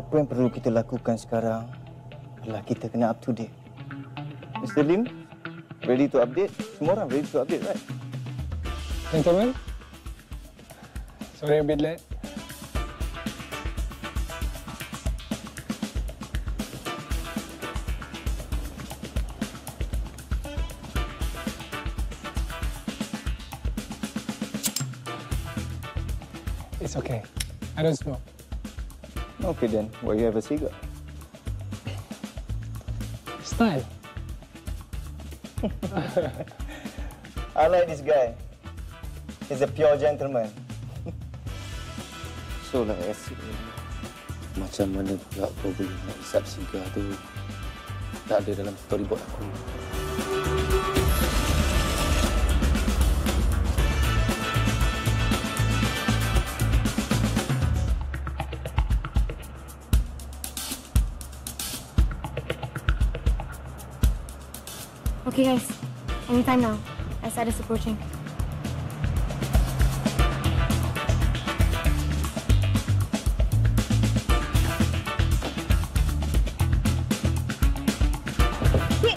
Apa yang perlu kita lakukan sekarang adalah kita kena up to date. Mr. Lim, ready to update? Semua orang ready to update, right? Gentlemen. Sorry a bit late. It's okay. I don't smoke. Okay then, why you have a cigar? Style. I like this guy. He's a pure gentleman. So lah acid ni. Macam mana pula kau boleh nak hisap sigar tu? Tak ada dalam storyboard aku. Okay guys, anytime now. Asad is approaching. Cik,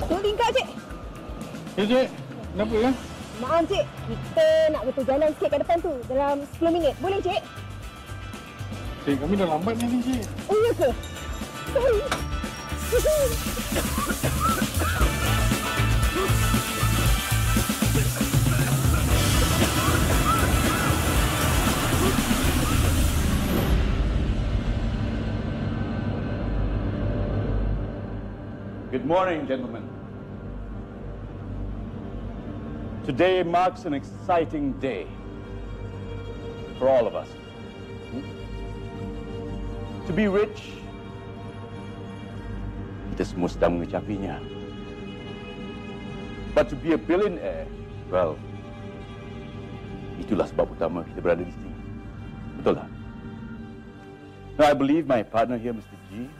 tunggu tingkap cik. Ya, Cik. Kenapa ya? Maaf cik, kita nak betul jalan sikit kat depan tu dalam 10 minit. Boleh cik? Cik, kami dah lambat ni, Cik. Oh ya ke? Sorry. morning, gentlemen. Today marks an exciting day for all of us. Hmm? To be rich, kita semua sedang mengecapinya. But to be a billionaire, well, itulah sebab utama kita berada di sini. Betul tak? Now, I believe my partner here, Mr. G,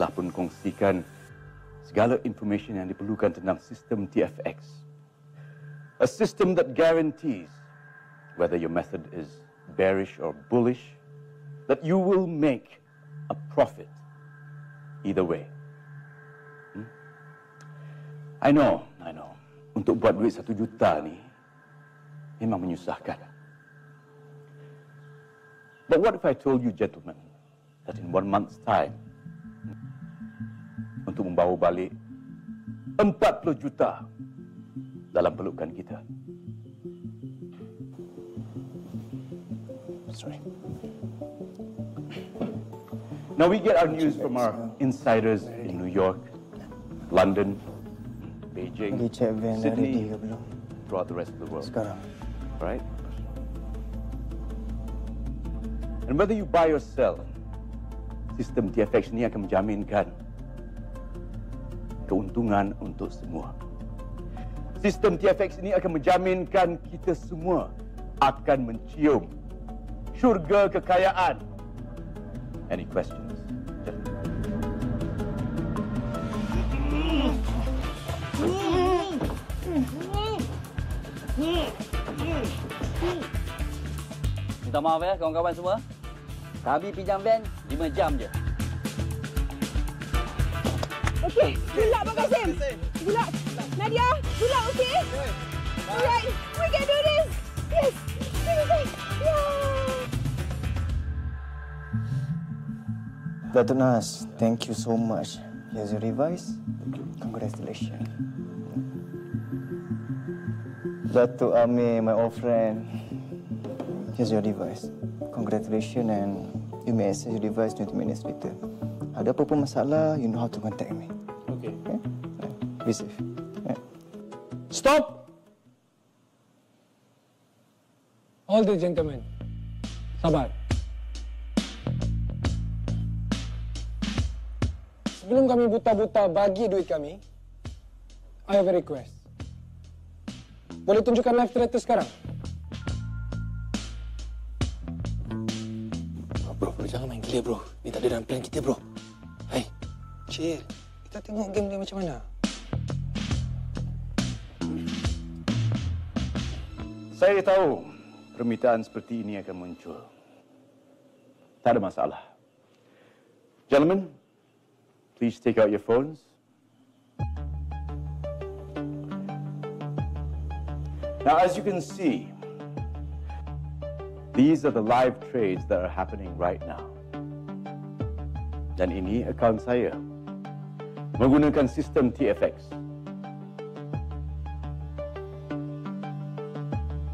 telah pun kongsikan segala information yang diperlukan tentang sistem TFX. A system that guarantees whether your method is bearish or bullish, that you will make a profit either way. Hmm? I know, I know. Untuk buat duit satu juta ni memang menyusahkan. But what if I told you, gentlemen, that in one month's time, untuk membawa balik 40 juta dalam pelukan kita. Sorry. Now we get our news from our insiders in New York, London, Beijing, Sydney, throughout the rest of the world. Sekarang. Right? And whether you buy or sell, sistem TFX ini akan menjaminkan keuntungan untuk semua. Sistem TFX ini akan menjaminkan kita semua akan mencium syurga kekayaan. Any questions? Minta maaf ya kawan-kawan semua. Kami pinjam van 5 jam je. Okey, good luck Pak Good luck. Nadia, good luck, okay? Alright, we can do this. Yes. Yeah. Datuk Nas, thank you so much. Here's your revise. Congratulations. Datuk Amir, my old friend. Here's your device. Congratulations and you may access your device 20 minutes later. Ada apa-apa masalah, you know how to contact me. Okay. Be safe. Yeah. Stop! All the gentlemen, sabar. Sebelum kami buta-buta bagi duit kami, I have a request. Boleh tunjukkan live thread itu sekarang? Bro, bro, jangan main gila, bro. Ni tak ada dalam plan kita, bro. Hai. Chill. Kita tengok game dia macam mana. Saya tahu permintaan seperti ini akan muncul. Tak ada masalah. Gentlemen, please take out your phones. Now, as you can see, these are the live trades that are happening right now. Dan ini akaun saya menggunakan sistem TFX.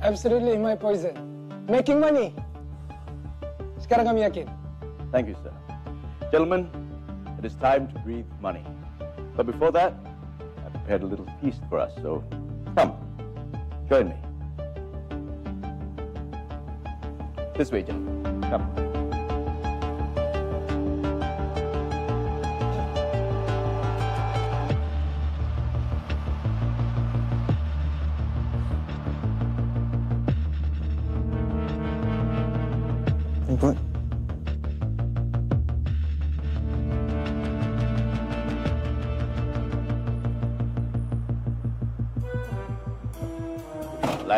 Absolutely my poison. Making money. Sekarang kami yakin. Thank you, sir. Gentlemen, it is time to breathe money. But before that, I prepared a little feast for us, so come, join me. This way, gentlemen. Come.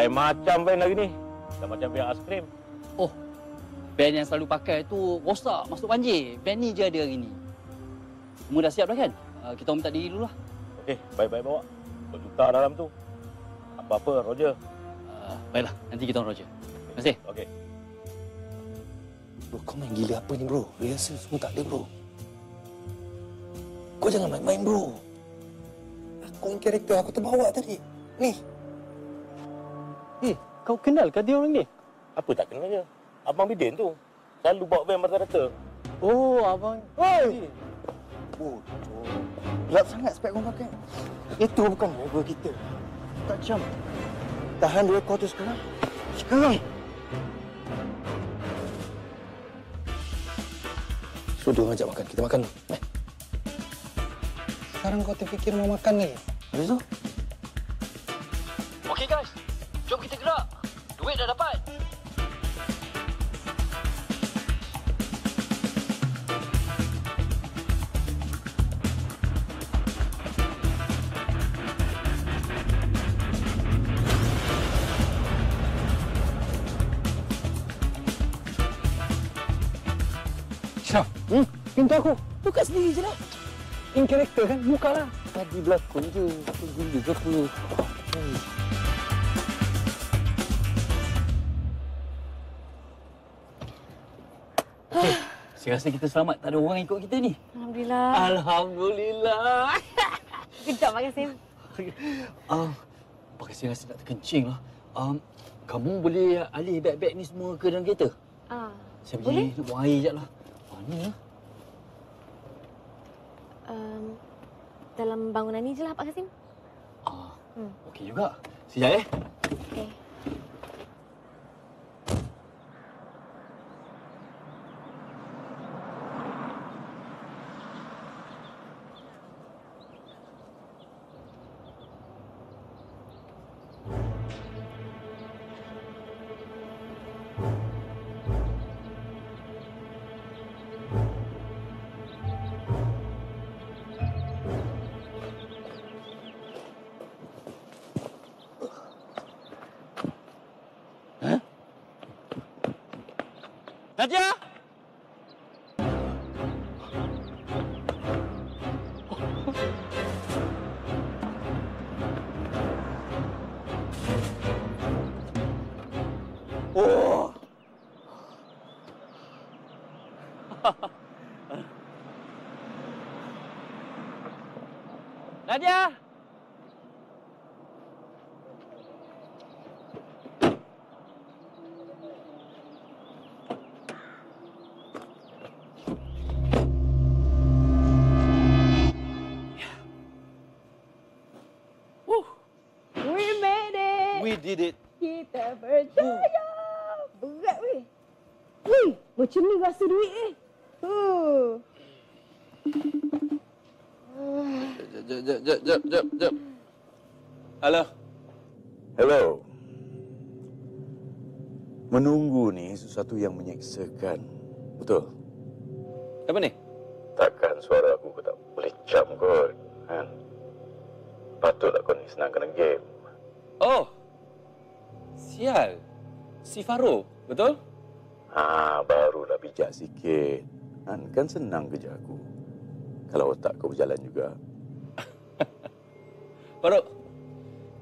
Lain macam van hari ni. Dah macam van aiskrim. Oh, van yang selalu pakai tu rosak masuk banjir. Van ni je ada hari ni. Semua dah siap dah kan? Uh, kita minta diri dulu lah. Okey, baik-baik bawa. Berjuta dalam tu. Apa-apa, Roger. Uh, baiklah, nanti kita orang Roger. Terima kasih. Okey. Bro, kau main gila apa ni bro? Rehearsal semua tak ada bro. Kau jangan main-main bro. Aku yang karakter aku terbawa tadi. Ni. Eh, kau kenal ke dia orang ni? Apa tak kenal dia? Abang Bidin tu. Selalu bawa van rata-rata. Oh, abang. Oi! Oh, Gelap sangat spek kau pakai. Itu bukan level kita. Tak jam. Tahan dua kau tu sekarang. Sekarang. Suruh dia ajak makan. Kita makan. Eh. Sekarang kau terfikir mau makan lagi? Habis tu? Okey guys. Duit dah dapat. Syaf, hmm? pintu aku. Buka sendiri je lah. In character kan? Buka lah. Tadi berlakon je. Apa gila ke apa? Hmm. Saya rasa kita selamat. Tak ada orang ikut kita ni. Alhamdulillah. Alhamdulillah. Kejap Pak Kasim. Um, Pak Kasim rasa nak terkencing lah. Um, kamu boleh alih beg-beg ni semua ke dalam kereta? Ah, Saya boleh? pergi nak buang air sekejap lah. Mana lah? Um, dalam bangunan ni je lah Pak Kasim. Ah, Hmm. okey juga. Sekejap eh. Okey. Nadia! Oh! Nadia! We did it. Kita berjaya. Berat weh. Weh, macam ni rasa duit eh. Huh. Jap, jap, jap, jap, jap, jap. Halo. Hello. Menunggu ni sesuatu yang menyeksakan. Betul? Apa ni? Takkan suara aku kau tak boleh jam kot. Kan? Patutlah kau ni senang kena game. Oh. Sial. Si Farouk, betul? Ha, barulah bijak sikit. Kan, kan senang kerja aku. Kalau otak kau berjalan juga. Farouk.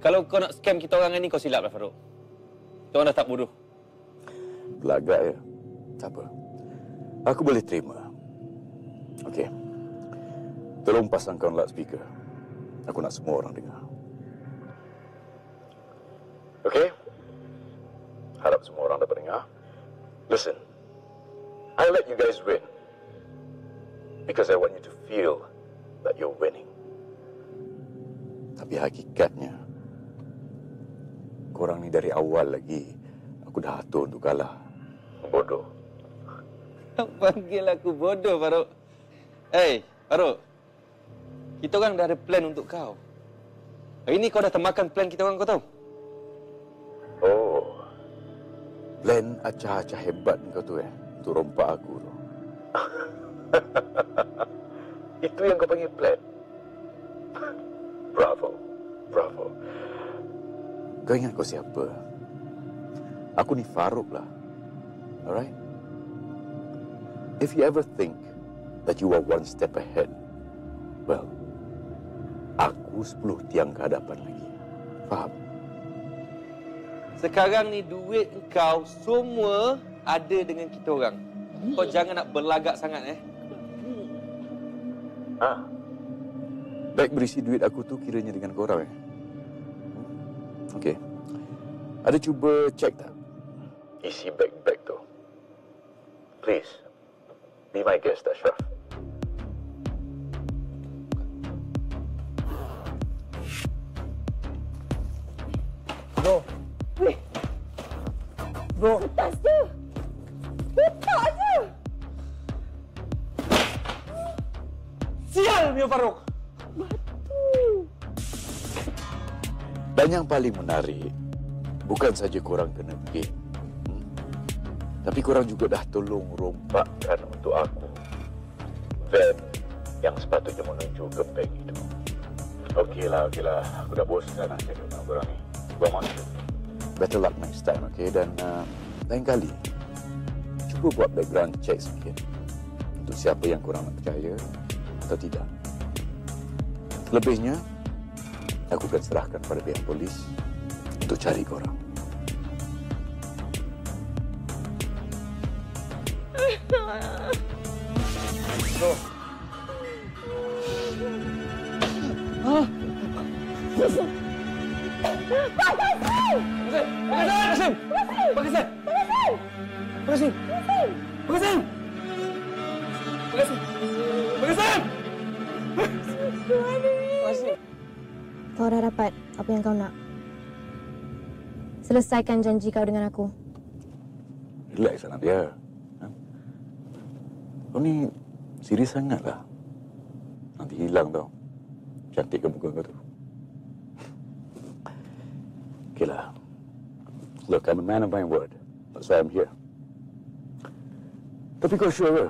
Kalau kau nak scam kita orang ni kau silap lah Farouk. Kita orang dah tak bodoh. Belagak ya. Tak apa. Aku boleh terima. Okey. Tolong pasangkan loudspeaker. Aku nak semua orang dengar. Okey? Harap semua orang dapat dengar. Listen. I let you guys win. Because I want you to feel that you're winning. Tapi hakikatnya, korang ni dari awal lagi, aku dah atur untuk kalah. Bodoh. Panggil aku bodoh, Farouk. Hey, Farouk. Kita orang dah ada plan untuk kau. Hari ni kau dah termakan plan kita orang, kau tahu? Plan acah-acah hebat kau tu eh. Untuk rompak aku tu. Itu yang kau panggil plan. Bravo. Bravo. Kau ingat kau siapa? Aku ni Farouk lah. Alright? If you ever think that you are one step ahead, well, aku sepuluh tiang ke hadapan lagi. Faham? Sekarang ni duit kau semua ada dengan kita orang. Kau jangan nak berlagak sangat eh. Ah. Beg berisi duit aku tu kiranya dengan korang eh? Okey. Ada cuba cek tak? Isi bag-bag tu. Please. Be my guest, Ashraf. Bro. tas je. Letak je. Sial, Mio Farouk. Dan yang paling menarik, bukan saja korang kena gig. Hmm? Tapi korang juga dah tolong rompakkan untuk aku van yang sepatutnya menuju ke bank itu. Okeylah, okeylah. Aku dah bosan nak cakap dengan korang ni. Buang masa. Better luck next time, okay? Dan uh, lain kali, cuba buat background check sikit. Untuk siapa yang korang nak percaya atau tidak. Lebihnya, aku akan serahkan pada pihak polis untuk cari korang. Selesaikan janji kau dengan aku. Relax anak dia. Ha? Kau ni serius sangat lah. Nanti hilang tau. Cantik ke muka kau tu. Okay lah. Look, I'm a man of my word. That's why I'm here. Tapi kau sure ke?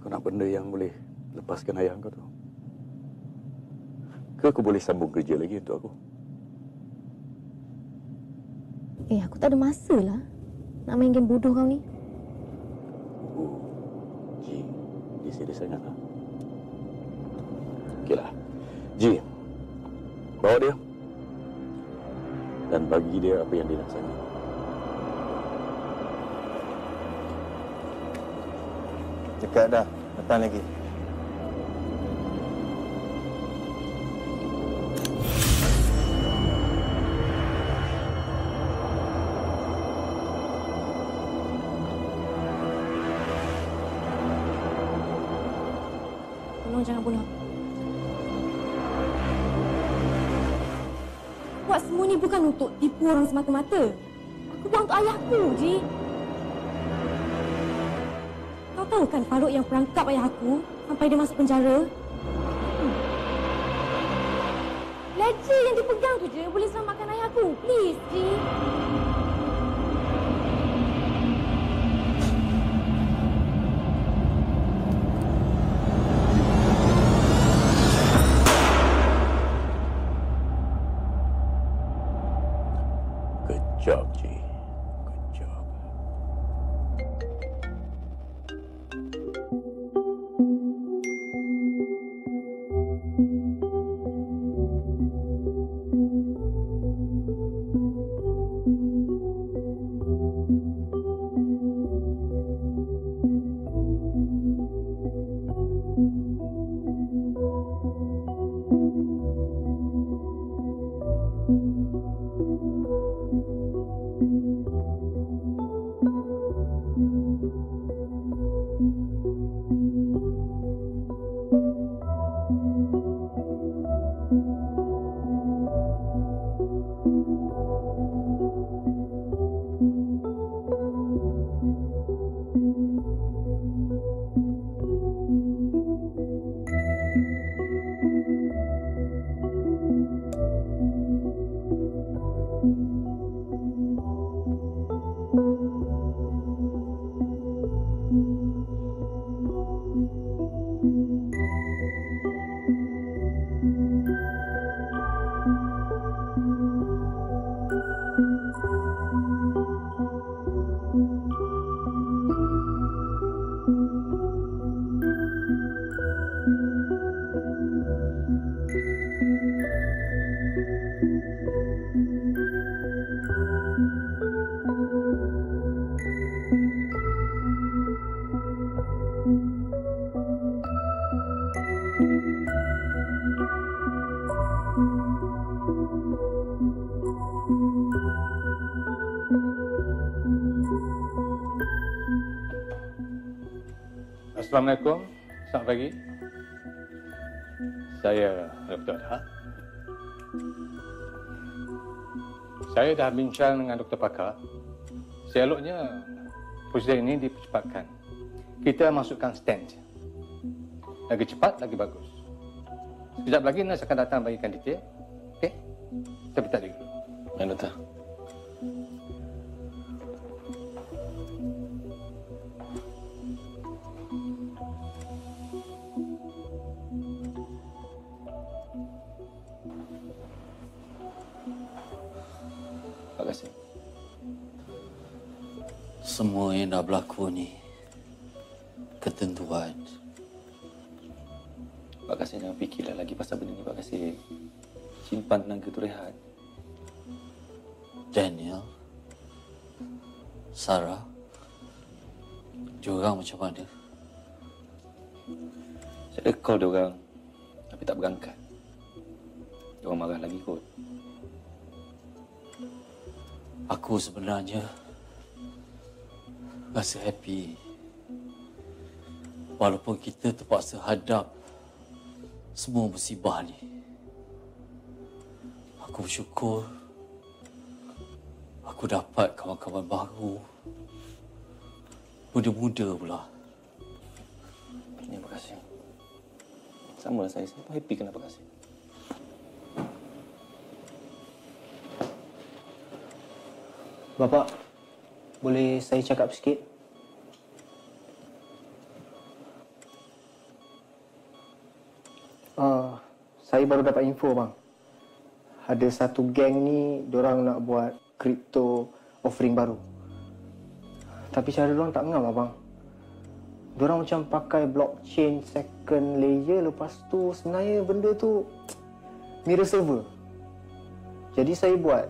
Kau nak benda yang boleh lepaskan ayah kau tu? Ke kau boleh sambung kerja lagi untuk aku? Eh, aku tak ada masa lah. Nak main game bodoh kau ni. Ji, dia serius sangat lah. Okey lah. Ji, bawa dia. Dan bagi dia apa yang dia nak sangat. Dekat dah. Datang lagi. Untuk tipu orang semata-mata. Aku buat untuk ayahku, Ji. Kau tahu kan Farouk yang perangkap ayah aku sampai dia masuk penjara? Hmm. Ledger yang dipegang tu je boleh selamatkan ayah aku. Please, Ji. Assalamualaikum. Selamat pagi. Saya Dr. Adha. Saya dah bincang dengan Dr. Pakar. Seeloknya prosedur ini dipercepatkan. Kita masukkan stent. Lagi cepat, lagi bagus. Sekejap lagi nurse akan datang bagikan detail. Okey? Kita minta dulu. Ya, doktor. Semua yang dah berlaku ni ketentuan. Pak Kasim jangan fikirlah lagi pasal benda ni Pak Kasim. Simpan tenaga tu rehat. Daniel, Sarah, diorang macam mana? Saya ada call dia orang tapi tak berangkat. Dia orang marah lagi kot. Aku sebenarnya rasa happy. Walaupun kita terpaksa hadap semua musibah ni. Aku bersyukur aku dapat kawan-kawan baru. Muda-muda pula. Terima kasih. Sama lah saya. Saya happy kenapa kasih. Bapak, boleh saya cakap sikit? Uh, saya baru dapat info bang. Ada satu geng ni, orang nak buat crypto offering baru. Tapi cara orang tak ngam abang. Diorang macam pakai blockchain second layer lepas tu sebenarnya benda tu mirror server. Jadi saya buat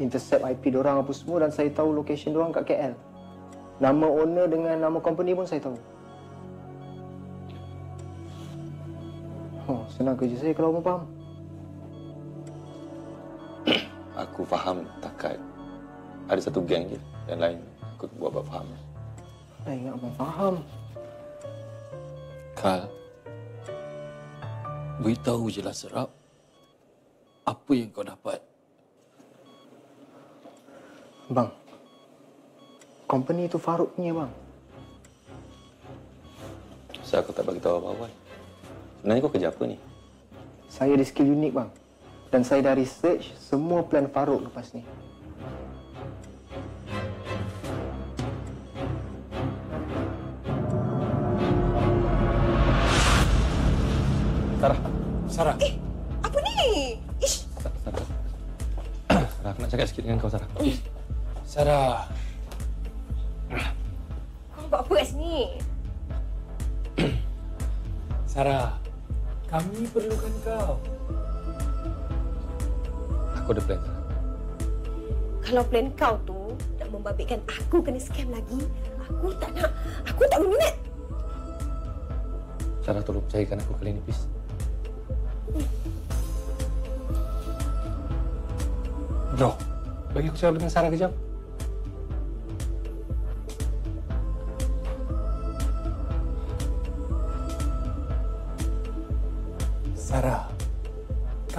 intercept IP diorang apa semua dan saya tahu location diorang kat KL. Nama owner dengan nama company pun saya tahu. Oh, senang kerja saya kalau abang faham. Aku faham takat. Ada satu geng je. Yang lain aku buat abang faham. Saya ingat abang faham. Kal, beritahu je lah serap apa yang kau dapat. Bang, company tu Faruk punya bang. Saya aku tak bagi tahu apa-apa. Sebenarnya kau kerja apa ni? Saya ada skill unik bang. Dan saya dah research semua plan Faruk lepas ni. Sarah. Sarah. Eh, apa ni? Ish, Sarah, aku nak cakap sikit dengan kau, Sarah. Sarah, kau buat apa kat sini? Sarah, kami perlukan kau. Aku ada plan, Sarah. Kalau plan kau tu nak membabitkan aku kena scam lagi, aku tak nak. Aku tak berminat. Sarah, tolong percayakan aku kali ni, please. Bro, bagi aku cakap dengan Sarah kejap.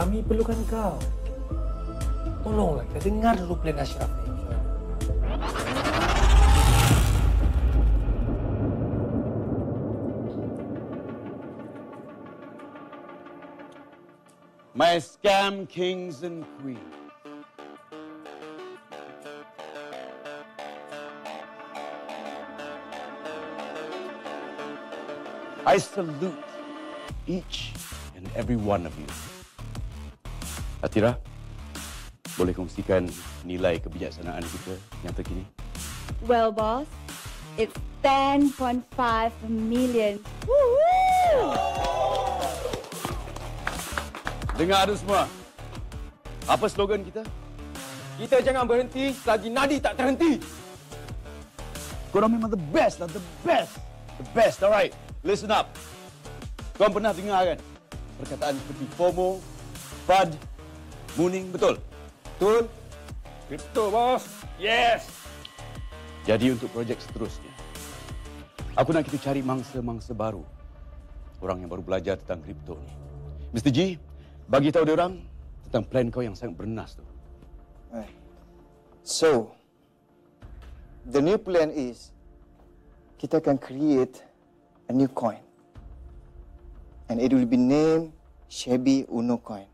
Kami perlukan kau. Tolonglah kita dengar dulu plan Ashraf. My scam kings and queens. I salute each and every one of you. Atira, boleh kongsikan nilai kebijaksanaan kita yang terkini? Well, boss, it's 10.5 million. Dengar tu semua. Apa slogan kita? Kita jangan berhenti selagi nadi tak terhenti. Korang memang the best lah, the best. The best, alright. Listen up. Korang pernah dengar kan? Perkataan seperti FOMO, FUD, Mooning, betul? Betul? Crypto, bos. Yes. Jadi untuk projek seterusnya, Aku nak kita cari mangsa-mangsa baru. Orang yang baru belajar tentang kripto ni. Mr. G, bagi tahu dia orang tentang plan kau yang sangat bernas tu. Right. So, the new plan is kita akan create a new coin. And it will be named Shabby Uno coin.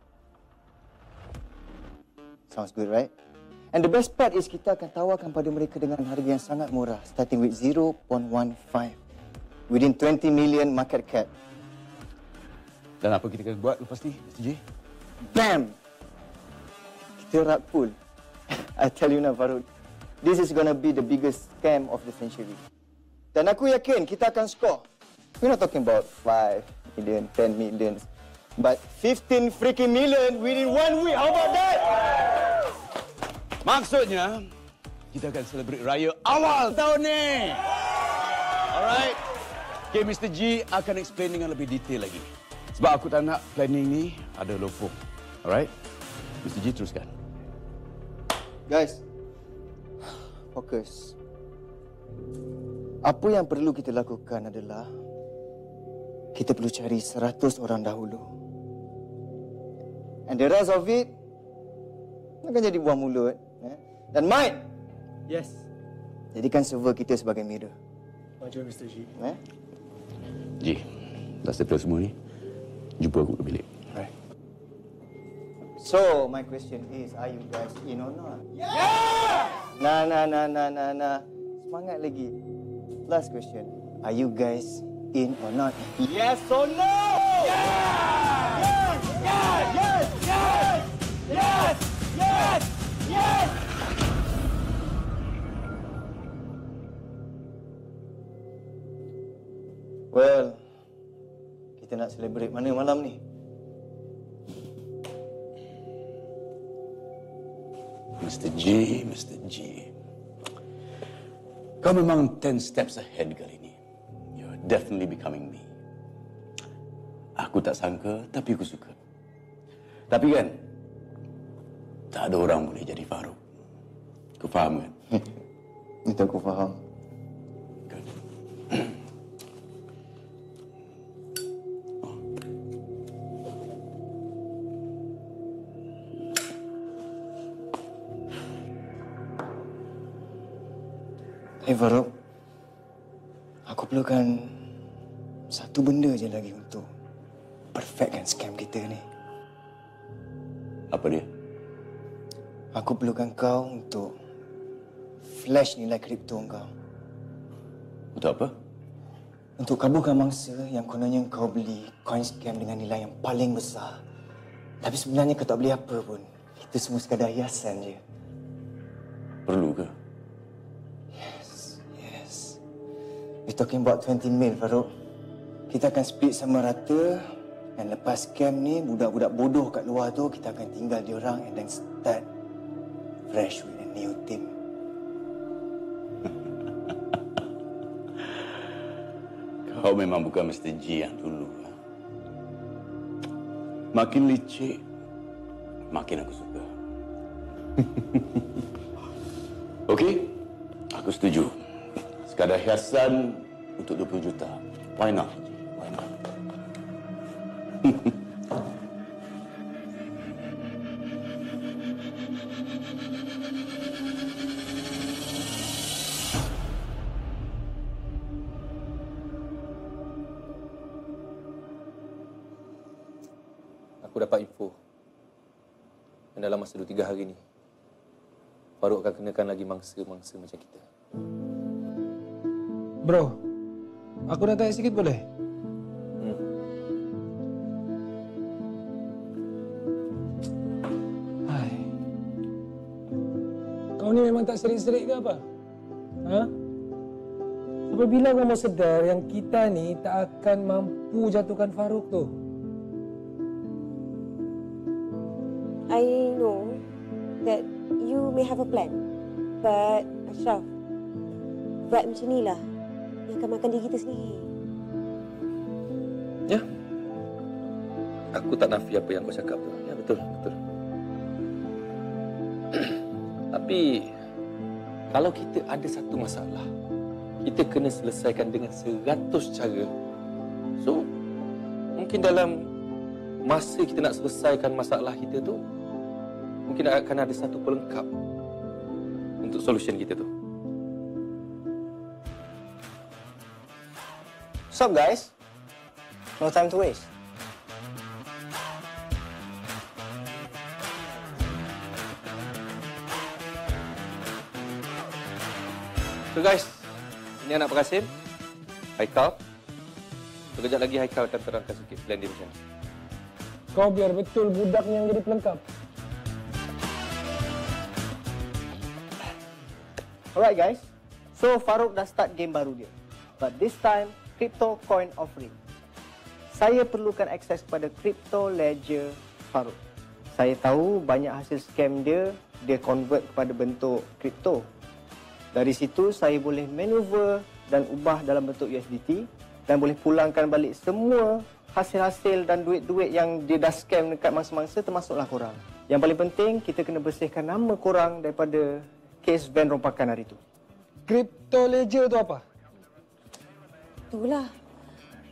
Sounds good, right? And the best part is kita akan tawarkan pada mereka dengan harga yang sangat murah, starting with 0.15 within 20 million market cap. Dan apa kita akan buat lepas ni, Mr. J? Bam! Kita rug pull. I tell you now, Farud, this is gonna be the biggest scam of the century. Dan aku yakin kita akan score. We're not talking about 5 million, 10 million, but 15 freaking million within one week. How about that? Maksudnya, kita akan celebrate raya awal tahun ni. Alright. Okay, Mr. G akan explain dengan lebih detail lagi. Sebab aku tak nak planning ni ada lopong. Alright? Mr. G, teruskan. Guys, fokus. Apa yang perlu kita lakukan adalah kita perlu cari 100 orang dahulu. And the rest of it akan jadi buah mulut. Dan Mike, Yes. jadikan server kita sebagai mirror. Maju Mr. G. Eh? G, dah settle semua ni. Jumpa aku ke bilik. So, my question is, are you guys in or not? Yeah! Nah, nah, nah, nah, nah, nah. Semangat lagi. Last question. Are you guys in or not? Yes or no? Yes! Yes! Yes! Yes! Yes! Yes! Yes! Well, kita nak celebrate mana malam ni? Mr. G, Mr. G. Kau memang 10 steps ahead kali ini. You're definitely becoming me. Aku tak sangka, tapi aku suka. Tapi kan, tak ada orang boleh jadi Farouk. Kau faham kan? Itu aku faham. Hey Farouk, aku perlukan satu benda je lagi untuk perfectkan scam kita ni. Apa dia? Aku perlukan kau untuk flash nilai kripto kau. Untuk apa? Untuk kabulkan mangsa yang kononnya kau beli coin scam dengan nilai yang paling besar. Tapi sebenarnya kau tak beli apa pun. Itu semua sekadar hiasan je. Perlu ke? We're talking about 20 mil, Farouk. Kita akan split sama rata. Dan lepas scam ni, budak-budak bodoh kat luar tu, kita akan tinggal diorang and then start fresh with a new team. Kau memang bukan Mr. G yang dulu. ah. Makin licik, makin aku suka. Okey, aku setuju. Sekadar hiasan untuk 20 juta. Why not? Why not? Aku dapat info. Dan dalam masa 2-3 hari ni, Faruk akan kenakan lagi mangsa-mangsa macam kita. Bro, aku nak tanya sikit boleh? Hai. Kau ni memang tak serik-serik ke apa? Ha? Sampai bila kau mau sedar yang kita ni tak akan mampu jatuhkan Faruk tu? I know that you may have a plan. But, Ashraf, vibe macam ni lah yang akan makan diri kita sendiri. Ya. Aku tak nafi apa yang kau cakap tu. Ya, betul, betul. Tapi, kalau kita ada satu masalah, kita kena selesaikan dengan seratus cara. So, mungkin dalam masa kita nak selesaikan masalah kita tu, mungkin akan ada satu pelengkap untuk solution kita tu. What's up, guys? No time to waste. So guys, ini anak Pak Kasim, Haikal. Sekejap lagi Haikal akan terangkan sikit plan dia macam mana. Kau biar betul budaknya yang jadi pelengkap. Alright guys, so Farouk dah start game baru dia. But this time, crypto coin offering. Saya perlukan akses kepada crypto ledger Farouk. Saya tahu banyak hasil scam dia, dia convert kepada bentuk crypto. Dari situ saya boleh maneuver dan ubah dalam bentuk USDT dan boleh pulangkan balik semua hasil-hasil dan duit-duit yang dia dah scam dekat mangsa-mangsa termasuklah korang. Yang paling penting, kita kena bersihkan nama korang daripada kes van rompakan hari itu. Crypto ledger tu apa? Itulah.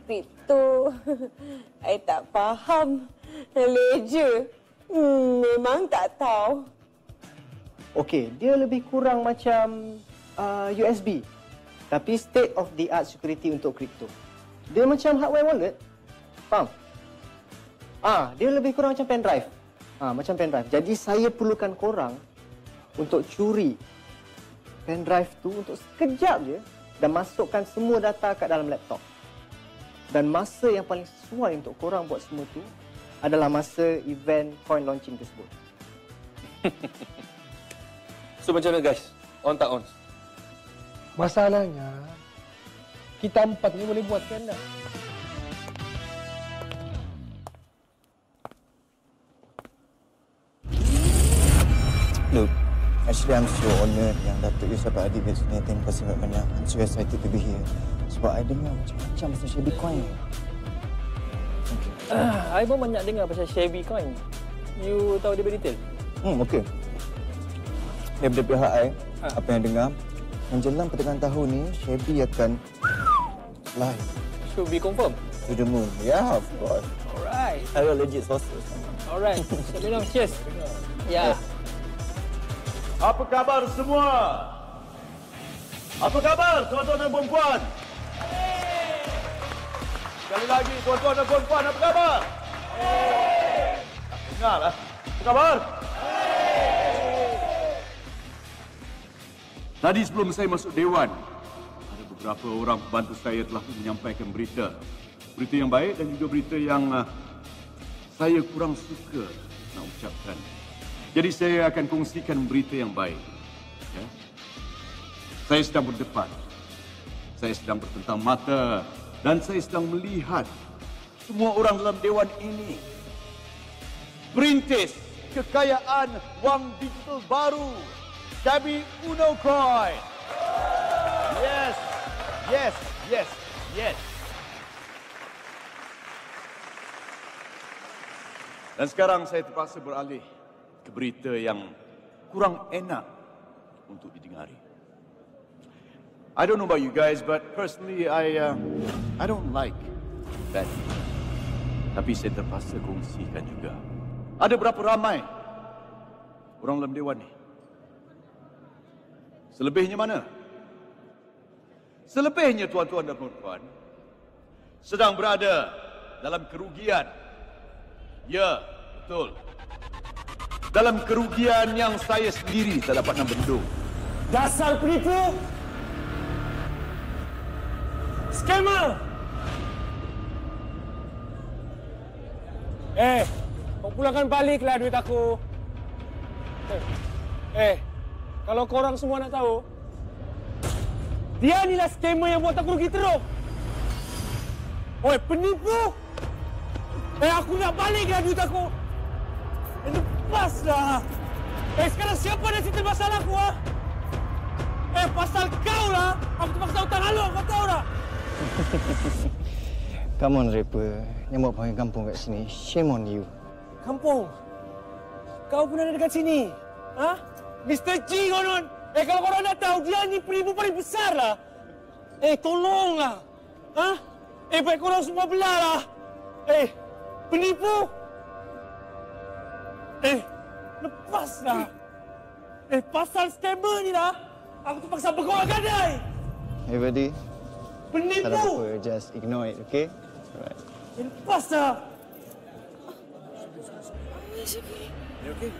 Crypto. I tak faham. Ledger. Hmm, memang tak tahu. Okey, dia lebih kurang macam uh, USB. Tapi state of the art security untuk crypto. Dia macam hardware wallet. Faham? Ah, dia lebih kurang macam pen drive. Ah, macam pen drive. Jadi saya perlukan korang untuk curi pen drive tu untuk sekejap je dan masukkan semua data kat dalam laptop. Dan masa yang paling sesuai untuk korang buat semua tu adalah masa event coin launching tersebut. So macam mana guys? On tak on? Masalahnya, kita empat ni boleh buat kan tak? Look, actually I'm so honoured yang Datuk Yusuf Adi kat sini. Terima kasih banyak-banyak. I'm so excited to be here. Sebab I dengar macam-macam pasal Shabby Coin. Ah, I pun banyak dengar pasal Chevy Coin. You tahu dia berdetail? Hmm, okey. Daripada pihak I, apa yang dengar, menjelang pertengahan tahun ni, Shabby akan fly Should be confirm. to the moon. Yeah, of course. Alright. I will legit sources. Alright. So, minum. Cheers. Ya. Apa khabar semua? Apa khabar tuan-tuan dan puan-puan? Sekali lagi tuan-tuan dan puan-puan apa khabar? Tak dengar lah. Apa khabar? Tadi sebelum saya masuk Dewan, ada beberapa orang pembantu saya telah menyampaikan berita. Berita yang baik dan juga berita yang uh, saya kurang suka nak ucapkan. Jadi saya akan kongsikan berita yang baik. Ya? Saya sedang berdepan. Saya sedang bertentang mata dan saya sedang melihat semua orang dalam dewan ini perintis kekayaan wang digital baru Shabby Uno Coin. Yes, yes, yes, yes. Dan sekarang saya terpaksa beralih berita yang kurang enak untuk didengari. I don't know about you guys, but personally, I uh, I don't like news. Tapi saya terpaksa kongsikan juga. Ada berapa ramai orang dalam dewan ni? Selebihnya mana? Selebihnya tuan-tuan dan puan-puan sedang berada dalam kerugian. Ya, betul. Dalam kerugian yang saya sendiri tak dapat nak bendung. Dasar penipu! Scammer! Eh, kau pulangkan baliklah duit aku. Eh, eh, kalau korang semua nak tahu, dia ni lah scammer yang buat aku rugi teruk. Oi, penipu! Eh, aku nak baliklah duit aku. Lepaslah. Eh, sekarang siapa dah cerita masalah aku, ha? Eh, pasal kau lah. Aku terpaksa hutang halus, kau tahu tak? Come on, rapper. Nyamuk panggil kampung kat sini. Shame on you. Kampung. Kau pun ada dekat sini. Ha? Mr. G konon. Eh, kalau korang nak tahu, dia ni penipu paling besar lah. Eh, tolonglah. Ha? Eh, baik korang semua belah lah. Eh, penipu. Eh, lepaslah. Eh, pasal scammer ni lah. Aku terpaksa berkorang gadai. Hey buddy. Penipu. Tak ada apa, just ignore it, okay? Alright. Eh, lepaslah. You okay?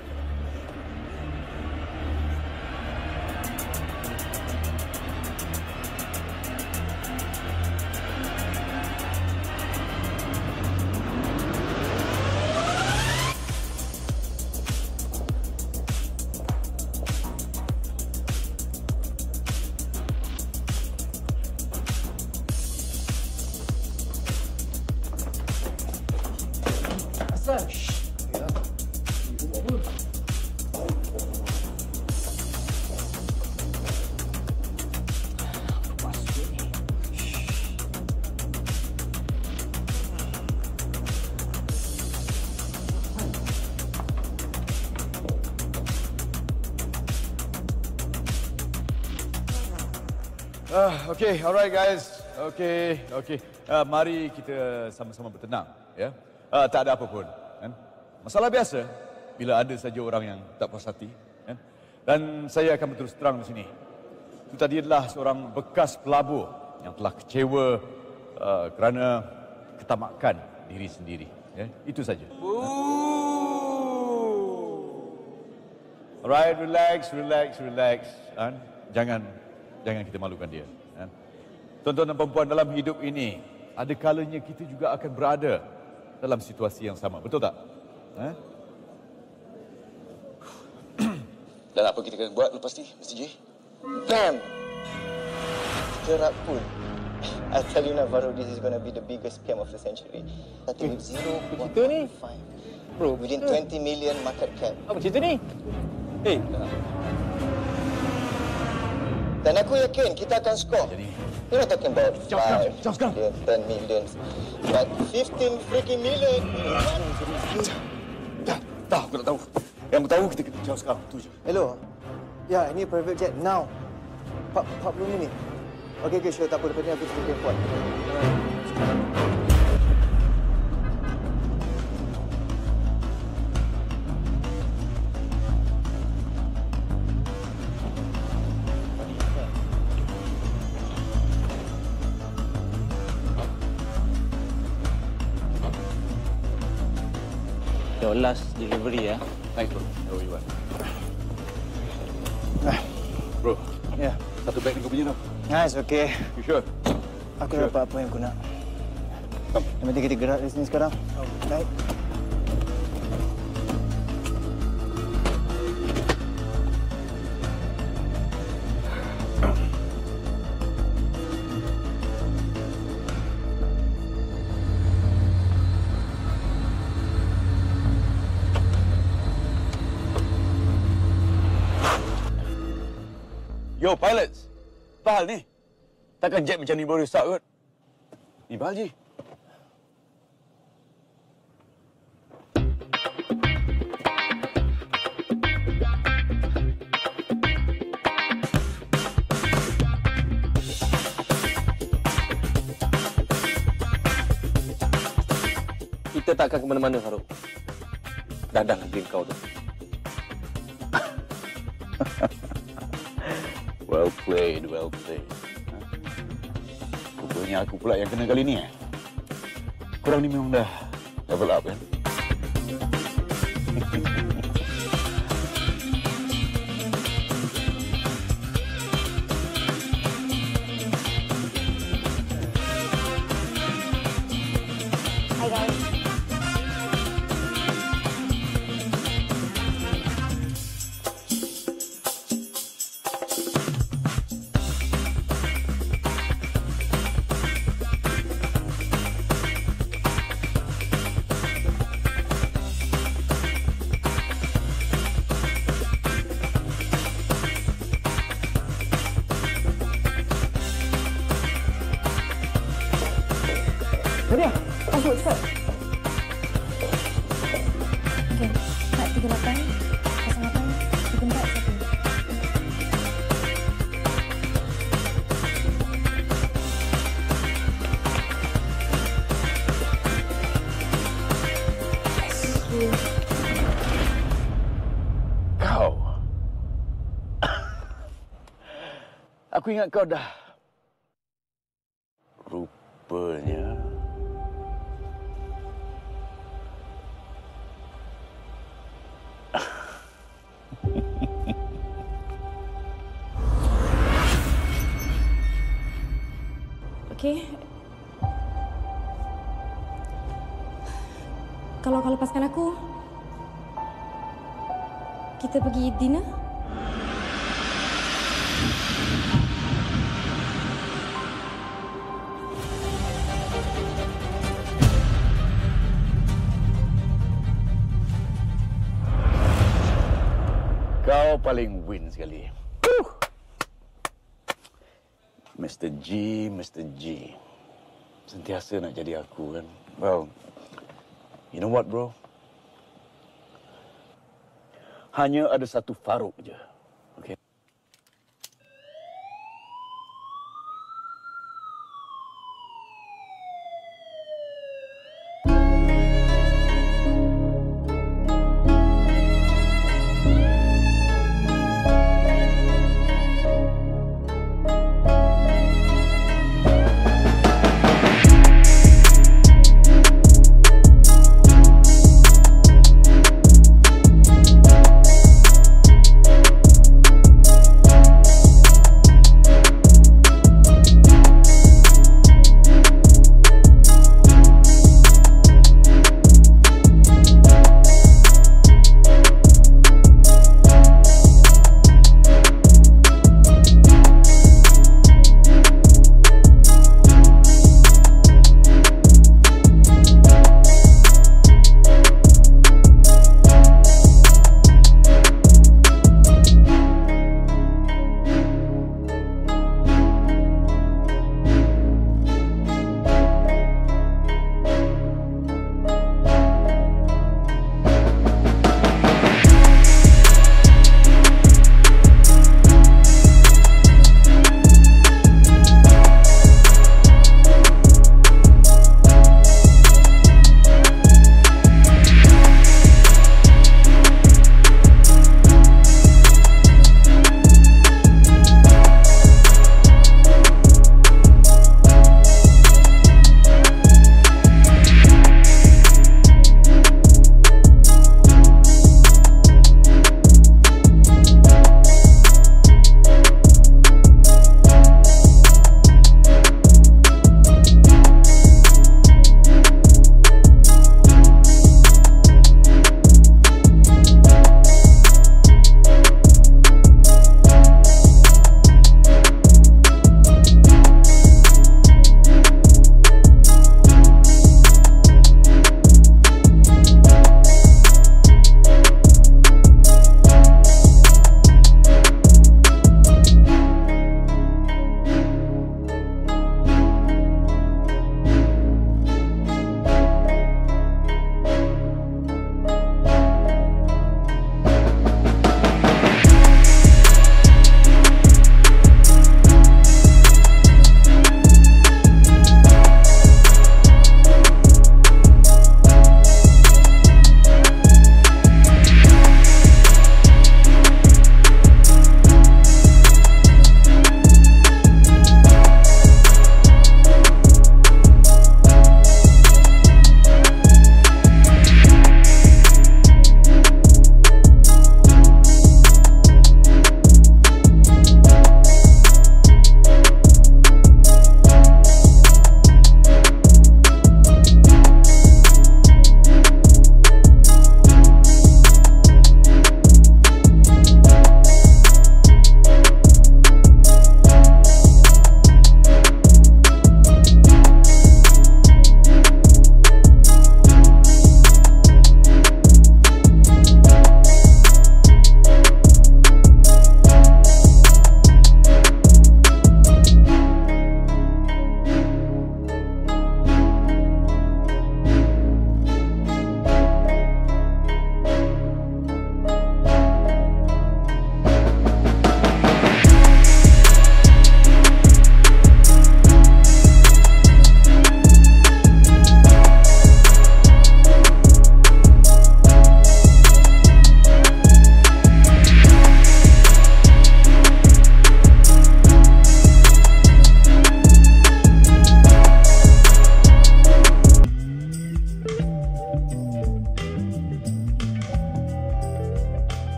Ah, okay, alright guys. Okay, okay. Uh, mari kita sama-sama bertenang, ya. Uh, tak ada apa pun, kan? Masalah biasa bila ada saja orang yang tak puas hati, kan? Dan saya akan berterus terang di sini. Itu tadi adalah seorang bekas pelabur yang telah kecewa uh, kerana ketamakan diri sendiri, ya. Itu saja. Alright, relax, relax, relax. Kan? Jangan jangan kita malukan dia. Kan? Tuan-tuan dan perempuan dalam hidup ini, ada kalanya kita juga akan berada dalam situasi yang sama. Betul tak? Ha? Dan apa kita akan buat lepas ni, Mr. J? Bam! Gerak pun. I tell you now, Farouk, this is going to be the biggest scam of the century. Starting with zero, cerita ni? Bro, within 20 million market cap. Apa cerita ni? Hey, Dan aku yakin kita akan score. We're not talking about 5 million, 10 million. But 15 freaking million. Dah, dah, aku nak tahu. Yang tahu kita kena jauh sekarang. Tu je. Hello. Ya, ini private jet now. 40 minit. Okey, okey, sure. Tak apa. Lepas ni aku cerita ke airport. Last delivery ya. Thanks bro. How you Bro. Ya. Satu bag ni kau punya tau. Nice, okey. You sure? Aku Sure. dapat apa yang aku nak. Yang penting kita gerak dari sini sekarang. Baik. Takkan jet macam ni baru start kot? Ni bahal je. Kita tak akan ke mana-mana, Farouk. Dadah negeri kau tu. Well played, well played. Rupanya aku pula yang kena kali ni eh. Korang ni memang dah level up kan? Aku ingat kau dah. Rupanya. Okay. Kalau kau lepaskan aku, kita pergi dinner? Win sekali. Huh. Mr. G, Mr. G. Sentiasa nak jadi aku kan. Well, you know what bro? Hanya ada satu Faruk je